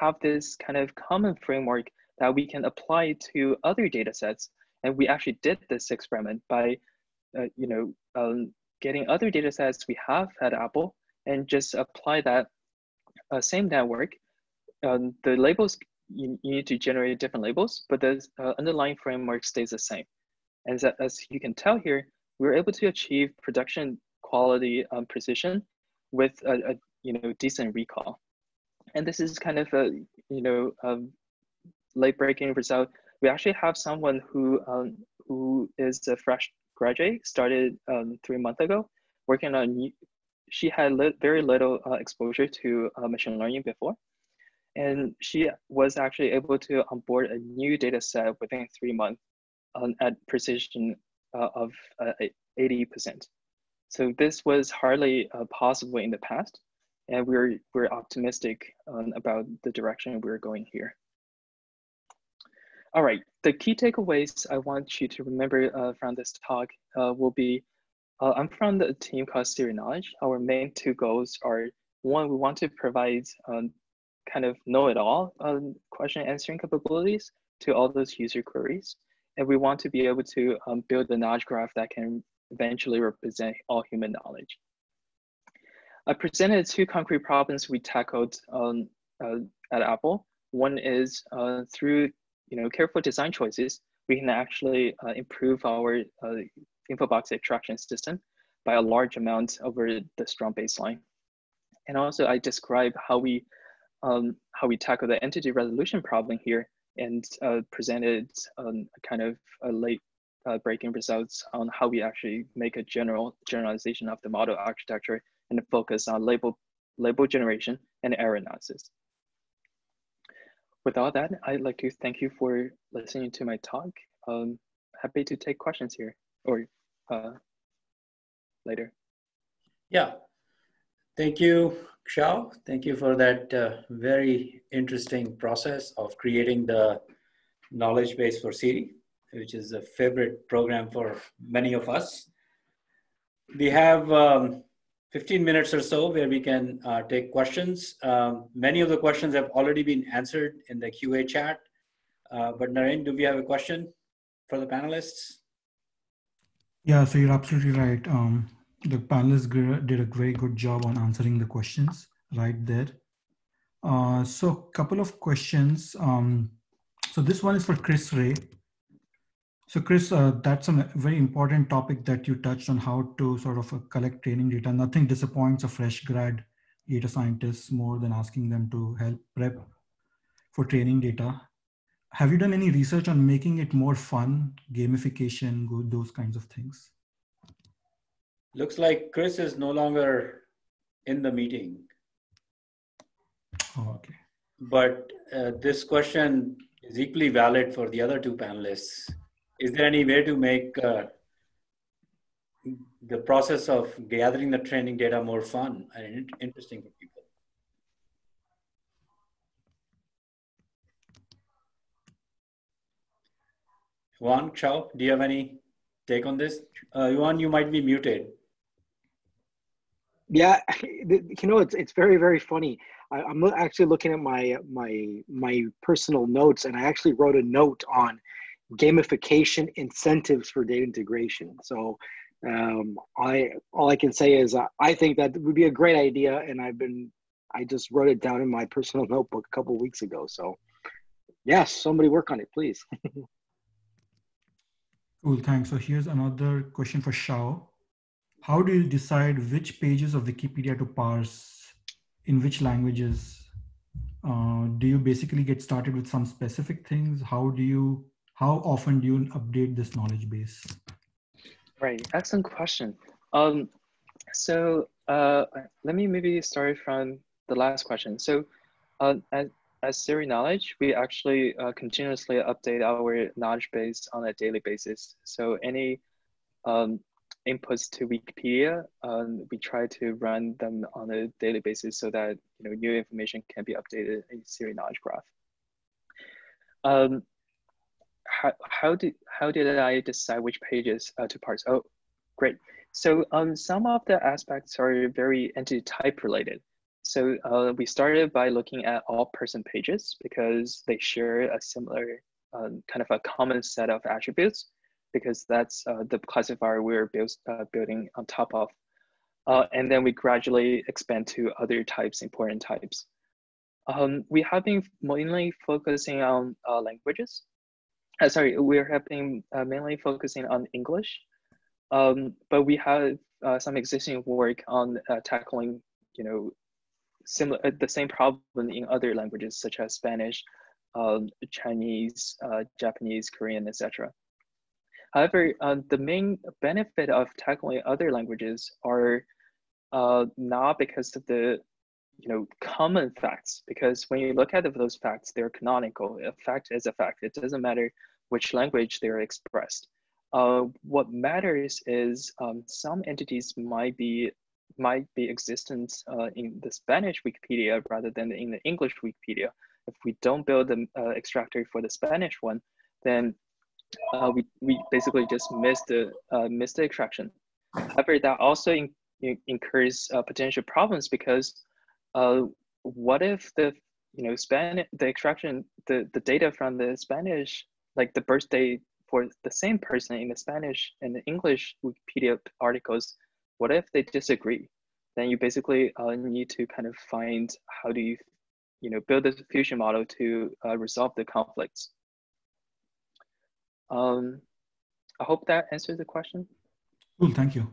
have this kind of common framework that we can apply to other data sets. And we actually did this experiment by, uh, you know, um, getting other data sets we have at Apple and just apply that uh, same network. Um, the labels, you, you, need to generate different labels, but the uh, underlying framework stays the same. And as, as you can tell here, we were able to achieve production quality um, precision with a, a, you know decent recall. And this is kind of a you know um, late breaking result. We actually have someone who um, who is a fresh graduate, started um, three months ago, working on. She had li very little uh, exposure to uh, machine learning before, and she was actually able to onboard a new data set within three months um, at precision uh, of 80%. Uh, so this was hardly uh, possible in the past, and we're, we're optimistic um, about the direction we're going here. All right, the key takeaways I want you to remember uh, from this talk uh, will be, uh, I'm from the team called Siri Knowledge. Our main two goals are, one, we want to provide um, kind of know-it-all um, question answering capabilities to all those user queries and we want to be able to um, build a knowledge graph that can eventually represent all human knowledge. I presented two concrete problems we tackled um, uh, at Apple. One is uh, through you know careful design choices, we can actually uh, improve our uh, info box extraction system by a large amount over the strong baseline. And also I describe how we um, how we tackle the entity resolution problem here and uh, presented um, kind of a late uh, breaking results on how we actually make a general generalization of the model architecture and focus on label, label generation and error analysis. With all that, I'd like to thank you for listening to my talk. Um, happy to take questions here or uh, later. Yeah, thank you, Xiao, thank you for that uh, very interesting process of creating the knowledge base for Siri, which is a favorite program for many of us. we have um, 15 minutes or so where we can uh, take questions. Um, many of the questions have already been answered in the QA chat. Uh, but Naren, do we have a question for the panelists? Yeah, so you're absolutely right. Um, the panelists did a very good job on answering the questions right there. Uh, so a couple of questions. Um, so this one is for Chris Ré. So Chris, uh, that's a very important topic that you touched on how to sort of uh, collect training data. Nothing disappoints a fresh grad data scientist more than asking them to help prep for training data. Have you done any research on making it more fun, gamification, those kinds of things? Looks like Chris is no longer in the meeting. Oh, okay. But uh, this question is equally valid for the other two panelists. Is there any way to make uh, the process of gathering the training data more fun and interesting for people? Juan, Xiao, do you have any take on this? Uh, Juan, you might be muted. Yeah, you know, it's it's very very funny. I, am actually looking at my my my personal notes, and I actually wrote a note on gamification incentives for data integration. So, um, I all I can say is uh, I think that would be a great idea, and I've been I just wrote it down in my personal notebook a couple weeks ago. So, yes, somebody work on it, please. cool, thanks. So here's another question for Xiao. how do you decide which pages of Wikipedia to parse in which languages? Uh, do you basically get started with some specific things? How do you, how often do you update this knowledge base? Right, excellent question. Um, so uh, let me maybe start from the last question. So uh, as, as Siri Knowledge, we actually uh, continuously update our knowledge base on a daily basis. So any um, inputs to Wikipedia, um, we try to run them on a daily basis so that you know new information can be updated in Siri Knowledge Graph. Um, how, how did how did I decide which pages uh, to parse? Oh, great. So um, some of the aspects are very entity type related. So uh, we started by looking at all person pages because they share a similar um, kind of a common set of attributes because that's uh, the classifier we're build, uh, building on top of. Uh, and then we gradually expand to other types, important types. Um, we have been mainly focusing on uh, languages. Uh, sorry, we have been uh, mainly focusing on English, um, but we have some existing work on tackling, you know, similar the same problem in other languages such as Spanish, um, Chinese, Japanese, Korean, etc. However, uh, the main benefit of tackling other languages are uh, not because of the you know common facts because when you look at those facts they're canonical. A fact is a fact. It doesn't matter which language they're expressed. Uh, what matters is um, some entities might be might be existent uh, in the spanish wikipedia rather than in the english wikipedia. If we don't build the uh, extractor for the spanish one then uh, we, we basically just missed the, uh, missed the extraction. However, that also in, in, incurs uh, potential problems because uh, what if the you know Spanish the extraction the, the data from the Spanish like the birthday for the same person in the Spanish and the English Wikipedia articles, what if they disagree? Then you basically uh, need to kind of find how do you you know build a fusion model to uh, resolve the conflicts. Um, I hope that answers the question. Cool, thank you.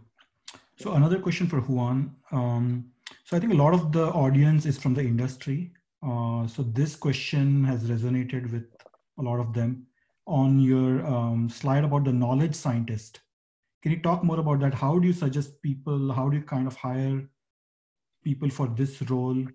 So another question for Juan. Um, so I think a lot of the audience is from the industry. Uh, so this question has resonated with a lot of them. On your um, slide about the knowledge scientist, can you talk more about that? How do you suggest people, how do you kind of hire people for this role?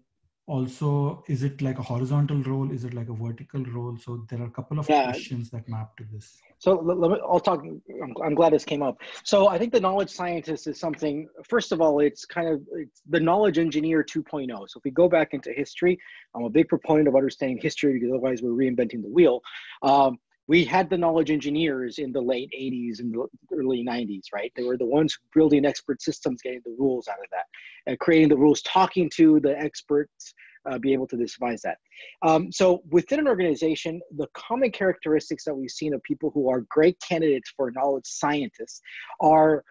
Also is it like a horizontal role? Is it like a vertical role? So there are a couple of yeah. questions that map to this. So let me i'll talk I'm, I'm, glad this came up. So i think the knowledge scientist is something first of all it's kind of it's the knowledge engineer 2.0 so if we go back into history i'm a big proponent of understanding history because otherwise we're reinventing the wheel. Um, we had the knowledge engineers in the late 80s and the early 90s, right? They were the ones building expert systems, getting the rules out of that, and creating the rules, talking to the experts, uh, be able to devise that. Um, so within an organization, the common characteristics that we've seen of people who are great candidates for knowledge scientists are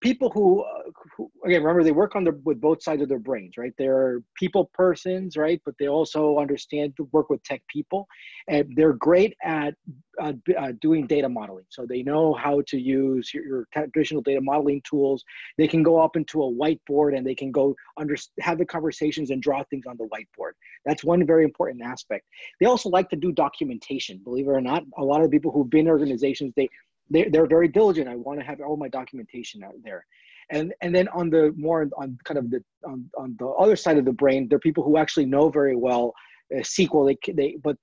people who, uh, who, again remember they work on the with both sides of their brains right? They're people persons right? But they also understand to work with tech people. And they're great at uh, uh, doing data modeling. So they know how to use your, your, traditional data modeling tools. They can go up into a whiteboard and they can go under have the conversations and draw things on the whiteboard. That's one very important aspect. They also like to do documentation believe it or not. A lot of people who've been in organizations they they're, they're very diligent. I want to have all my documentation out there. And, and then on the more on kind of the on, on the other side of the brain, there are people who actually know very well uh, SQL. They they but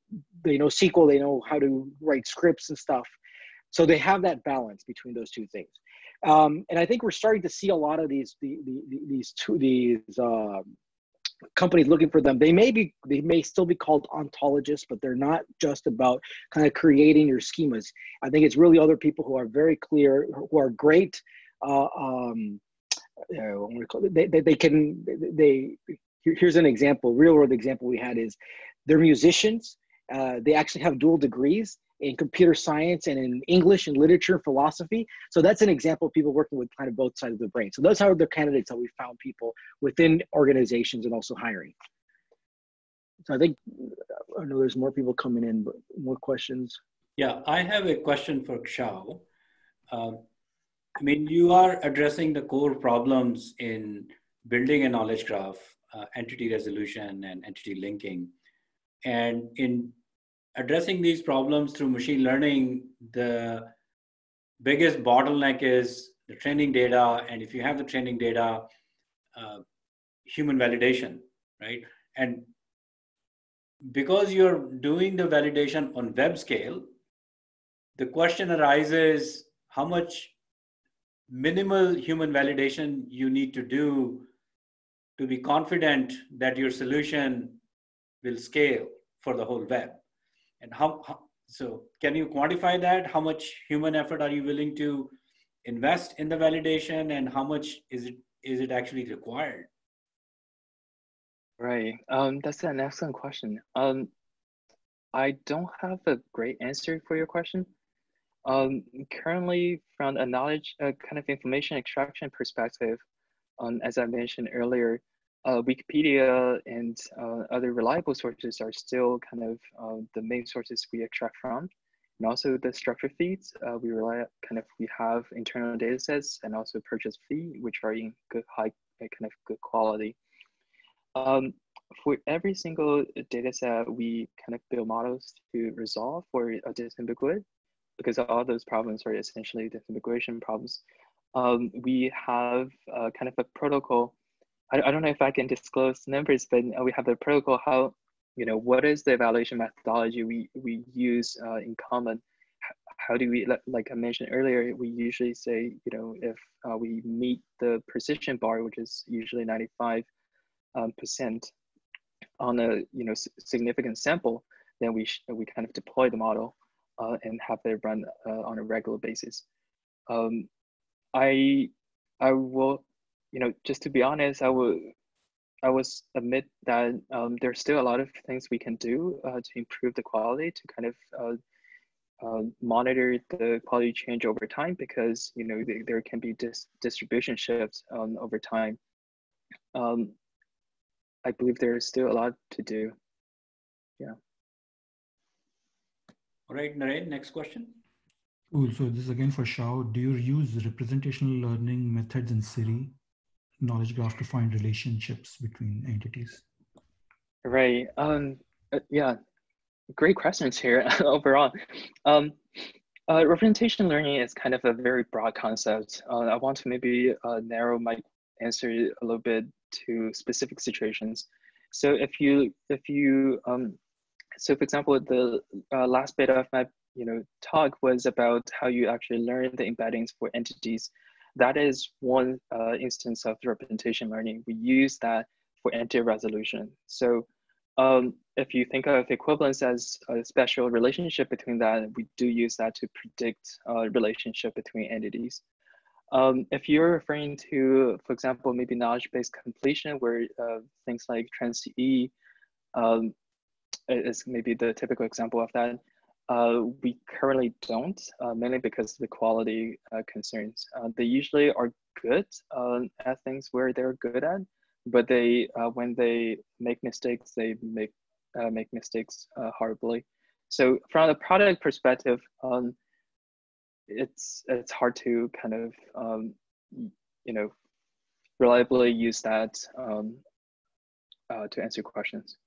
they know SQL. They know how to write scripts and stuff. So they have that balance between those two things. Um, and I think we're starting to see a lot of these the, the, these two these uh, companies looking for them they may be they may still be called ontologists but they're not just about kind of creating your schemas. I think it's really other people who are very clear who are great uh, um, they, they, they can they here's an example real world example we had is they're musicians uh, they actually have dual degrees in computer science and in English and literature and philosophy. So that's an example of people working with kind of both sides of the brain. So those are the candidates that we found people within organizations and also hiring. So I think I know there's more people coming in, but more questions. Yeah, I have a question for Xiao. Uh, I mean, you are addressing the core problems in building a knowledge graph, uh, entity resolution, and entity linking. And in addressing these problems through machine learning, the biggest bottleneck is the training data. And if you have the training data, uh, human validation, right? And because you're doing the validation on web scale, the question arises how much minimal human validation you need to do to be confident that your solution will scale for the whole web and how, how, so can you quantify that? How much human effort are you willing to invest in the validation and how much is it is it actually required? Right. Um, that's an excellent question. Um, i don't have a great answer for your question. Um, currently from a knowledge uh, kind of information extraction perspective um, as i mentioned earlier uh, Wikipedia and uh, other reliable sources are still kind of uh, the main sources we extract from. And also the structure feeds, uh, we rely kind of, we have internal data sets and also purchase fee, which are in good, high, kind of good quality. Um, for every single data set, we kind of build models to resolve for a disambiguate because all those problems are essentially disambiguation problems. Um, we have uh, kind of a protocol I, I don't know if I can disclose numbers, but we have the protocol, how, you know, what is the evaluation methodology we, we use uh, in common? How do we, like I mentioned earlier, we usually say, you know, if uh, we meet the precision bar, which is usually 95 um, percent on a, you know, significant sample, then we, we kind of deploy the model uh, and have it run uh, on a regular basis. Um, I I will you know, just to be honest, I would I would admit that um, there's still a lot of things we can do uh, to improve the quality to kind of uh, uh, monitor the quality change over time because you know they, there can be dis distribution shifts um, over time. Um, I believe there is still a lot to do. Yeah. All right, Naren, next question. Cool. So this is again for Xiao. Do you use representational learning methods in Siri knowledge graph to find relationships between entities? Right. Um, uh, yeah, great questions here overall. Um, uh, representation learning is kind of a very broad concept. Uh, I want to maybe uh, narrow my answer a little bit to specific situations. So if you, if you, um, so for example, the uh, last bit of my you know talk was about how you actually learn the embeddings for entities that is one uh, instance of representation learning. We use that for entity resolution. So um, if you think of equivalence as a special relationship between that, we do use that to predict a relationship between entities. Um, if you're referring to, for example, maybe knowledge-based completion, where uh, things like TransE um, is maybe the typical example of that, uh, we currently don't, uh, mainly because of the quality uh, concerns. Uh, they usually are good uh, at things where they're good at, but they when they make mistakes, they make make mistakes horribly. So from a product perspective, um, it's it's hard to kind of um, you know reliably use that um, uh, to answer questions.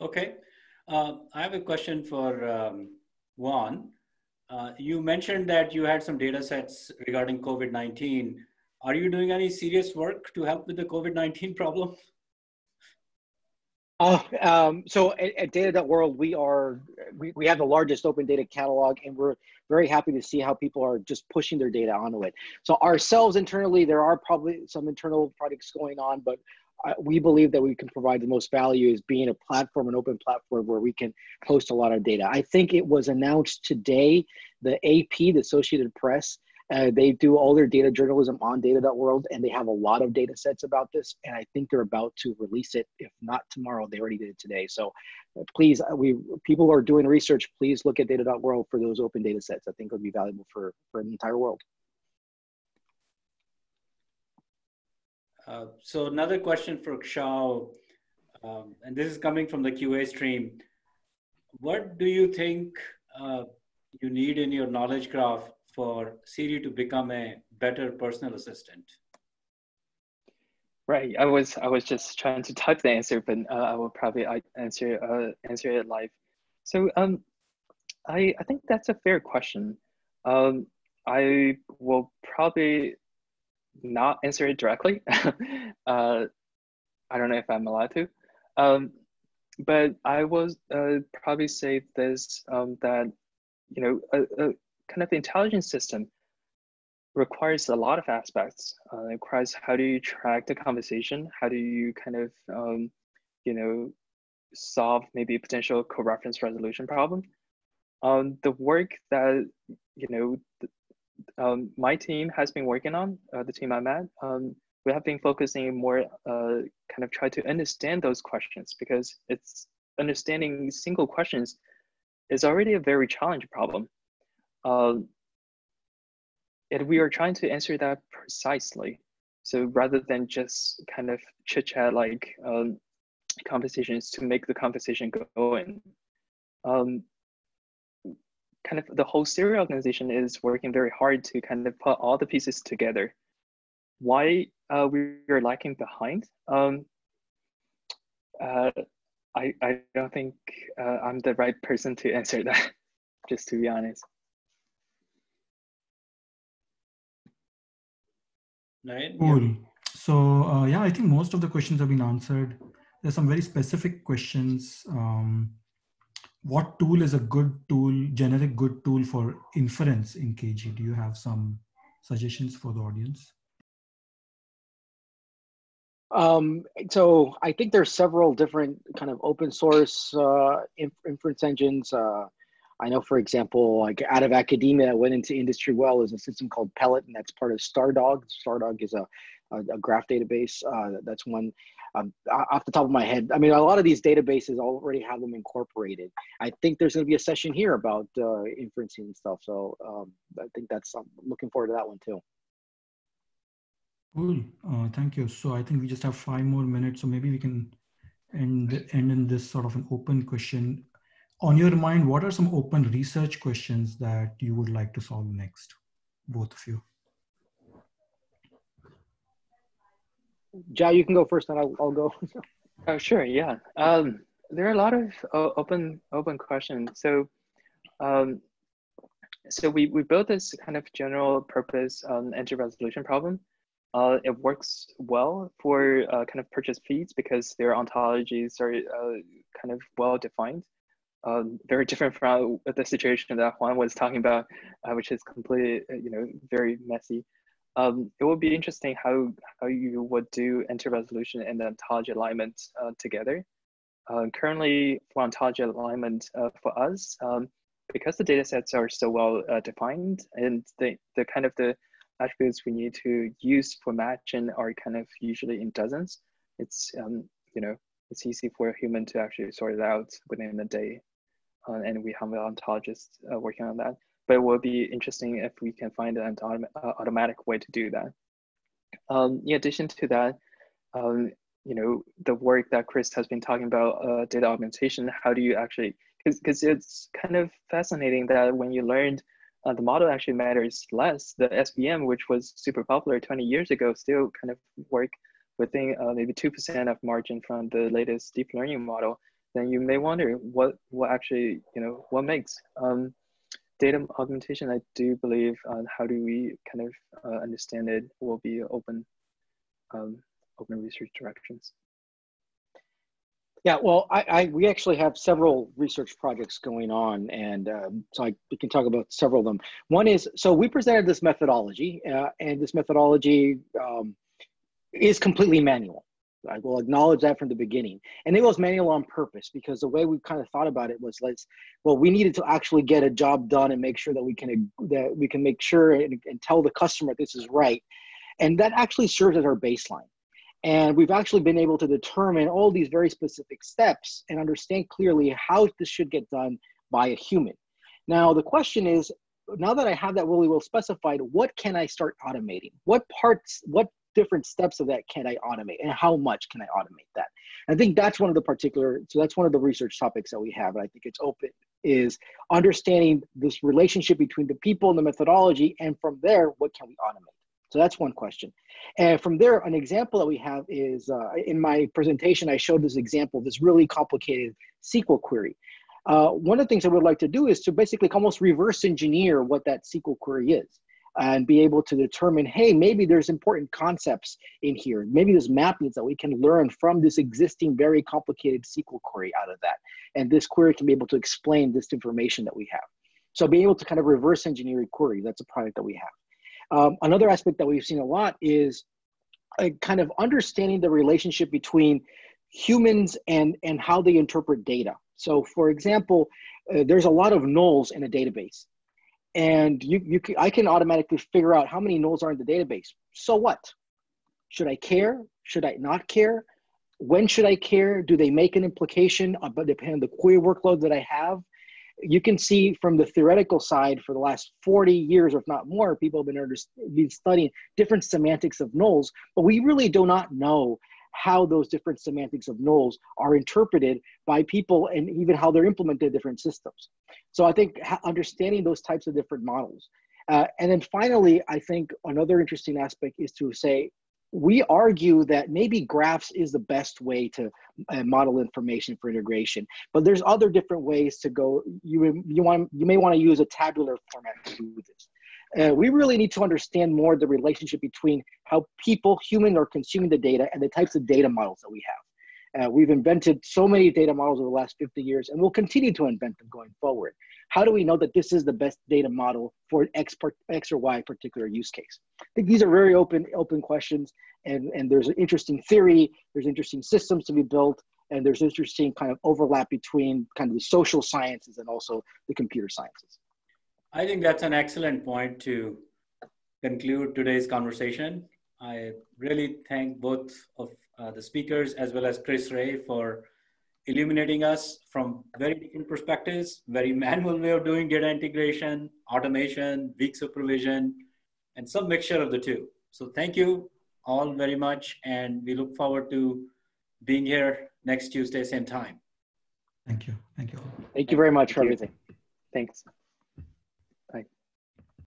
Okay, uh, I have a question for um, Juan. Uh, you mentioned that you had some data sets regarding COVID-19. Are you doing any serious work to help with the COVID-19 problem? Oh, um, so at, at Data.World, we are we, we have the largest open data catalog, and we're very happy to see how people are just pushing their data onto it. So ourselves internally, there are probably some internal projects going on, but we believe that we can provide the most value is being a platform, an open platform where we can host a lot of data. I think it was announced today, the AP, the Associated Press, uh, they do all their data journalism on data.world and they have a lot of data sets about this. And I think they're about to release it. If not tomorrow, they already did it today. So uh, please, uh, we people are doing research. Please look at data.world for those open data sets. I think would be valuable for, for the entire world. Uh, so another question for Xiao, um, and this is coming from the QA stream. What do you think uh, you need in your knowledge graph for Siri to become a better personal assistant? Right. I was I was just trying to type the answer, but uh, I will probably answer uh, answer it live. So um, I I think that's a fair question. Um, I will probably not answer it directly. uh, I don't know if I'm allowed to. Um, but I will uh, probably say this um, that you know a, a kind of intelligence system requires a lot of aspects. Uh, it requires how do you track the conversation? How do you kind of, um, you know, solve maybe a potential co-reference resolution problem? Um, the work that, you know, um, my team has been working on, uh, the team I'm at, um, we have been focusing more, uh, kind of try to understand those questions because it's understanding single questions is already a very challenging problem. Um, and we are trying to answer that precisely. So rather than just kind of chit chat like um, conversations to make the conversation go in, um, kind of the whole Siri organization is working very hard to kind of put all the pieces together. Why uh, we are lacking behind? Um, uh, I, I don't think uh, I'm the right person to answer that, just to be honest. Right. Cool. So uh, yeah, I think most of the questions have been answered. There's some very specific questions. Um, what tool is a good tool, generic good tool for inference in KG? Do you have some suggestions for the audience? Um, so I think there's several different kind of open source uh, inference engines. Uh, I know, for example, like out of academia, went into industry well is a system called Pellet, and that's part of Stardog. Stardog is a, a, a graph database. Uh, that's one um, off the top of my head. I mean, a lot of these databases already have them incorporated. I think there's going to be a session here about uh, inferencing and stuff. So um, I think that's, I'm looking forward to that one too. Cool. Uh, thank you. So I think we just have five more minutes. So maybe we can end, end in this sort of an open question on your mind, what are some open research questions that you would like to solve next, both of you? Jai, you can go first, and I'll, I'll go. oh, sure. Yeah. Um, there are a lot of uh, open open questions. So, um, so we, we built this kind of general purpose um, entity resolution problem. Uh, it works well for uh, kind of purchase feeds because their ontologies are uh, kind of well defined um, very different from the situation that Juan was talking about, uh, which is completely, you know, very messy. Um, it would be interesting how, how you would do entity resolution and ontology alignment uh, together. Uh, currently, for ontology alignment uh, for us, um, because the data sets are so well uh, defined and the, the kind of the attributes we need to use for matching are kind of usually in dozens, it's, um, you know, it's easy for a human to actually sort it out within a day. Uh, and we have ontologists uh, working on that. But it will be interesting if we can find an autom uh, automatic way to do that. Um, in addition to that, um, you know, the work that Chris has been talking about, uh, data augmentation, how do you actually, because it's kind of fascinating that when you learned uh, the model actually matters less, the SVM, which was super popular 20 years ago, still kind of work within uh, maybe 2% of margin from the latest deep learning model, then you may wonder what, what actually, you know, what makes um, data augmentation, I do believe, uh, how do we kind of uh, understand it will be open um, open research directions? Yeah, well, I, I, we actually have several research projects going on, and um, so I, we can talk about several of them. One is so we presented this methodology, uh, and this methodology um, is completely manual. I will acknowledge that from the beginning, and it was manual on purpose because the way we kind of thought about it was like, well, we needed to actually get a job done and make sure that we can that we can make sure and, and tell the customer this is right, and that actually serves as our baseline. And we've actually been able to determine all these very specific steps and understand clearly how this should get done by a human. Now, the question is, now that I have that really well specified, what can I start automating? What parts, what different steps of that can I automate and how much can I automate that? I think that's one of the particular, so that's one of the research topics that we have. And I think it's open is understanding this relationship between the people and the methodology. And from there, what can we automate? So that's one question. And from there, an example that we have is uh, in my presentation, I showed this example, this really complicated SQL query. Uh, one of the things I would like to do is to basically almost reverse engineer what that SQL query is and be able to determine, hey, maybe there's important concepts in here. Maybe there's mappings that we can learn from this existing very complicated SQL query out of that. And this query can be able to explain this information that we have. So being able to kind of reverse engineer a query, that's a product that we have. Um, another aspect that we've seen a lot is a kind of understanding the relationship between humans and, and how they interpret data. So for example, uh, there's a lot of nulls in a database. And you, you can, I can automatically figure out how many nulls are in the database. So what? Should I care? Should I not care? When should I care? Do they make an implication about depending on the query workload that I have? you can see from the theoretical side for the last 40 years, or if not more, people have been, been studying different semantics of nulls, but we really do not know how those different semantics of nulls are interpreted by people and even how they're implemented in different systems. So I think understanding those types of different models. Uh, and then finally, I think another interesting aspect is to say, we argue that maybe graphs is the best way to uh, model information for integration but there's other different ways to go you you want you may want to use a tabular format to do this uh, we really need to understand more the relationship between how people human are consuming the data and the types of data models that we have uh, we've invented so many data models over the last 50 years, and we'll continue to invent them going forward. How do we know that this is the best data model for X, per, X or Y particular use case? I think these are very open, open questions, and, and there's an interesting theory, there's interesting systems to be built, and there's interesting kind of overlap between kind of the social sciences and also the computer sciences. I think that's an excellent point to conclude today's conversation. I really thank both of uh, the speakers as well as Chris Ré for illuminating us from very different perspectives, very manual way of doing data integration, automation, weak supervision, and some mixture of the two. So thank you all very much. And we look forward to being here next Tuesday, same time. Thank you. Thank you. Thank you very much for everything. Thanks.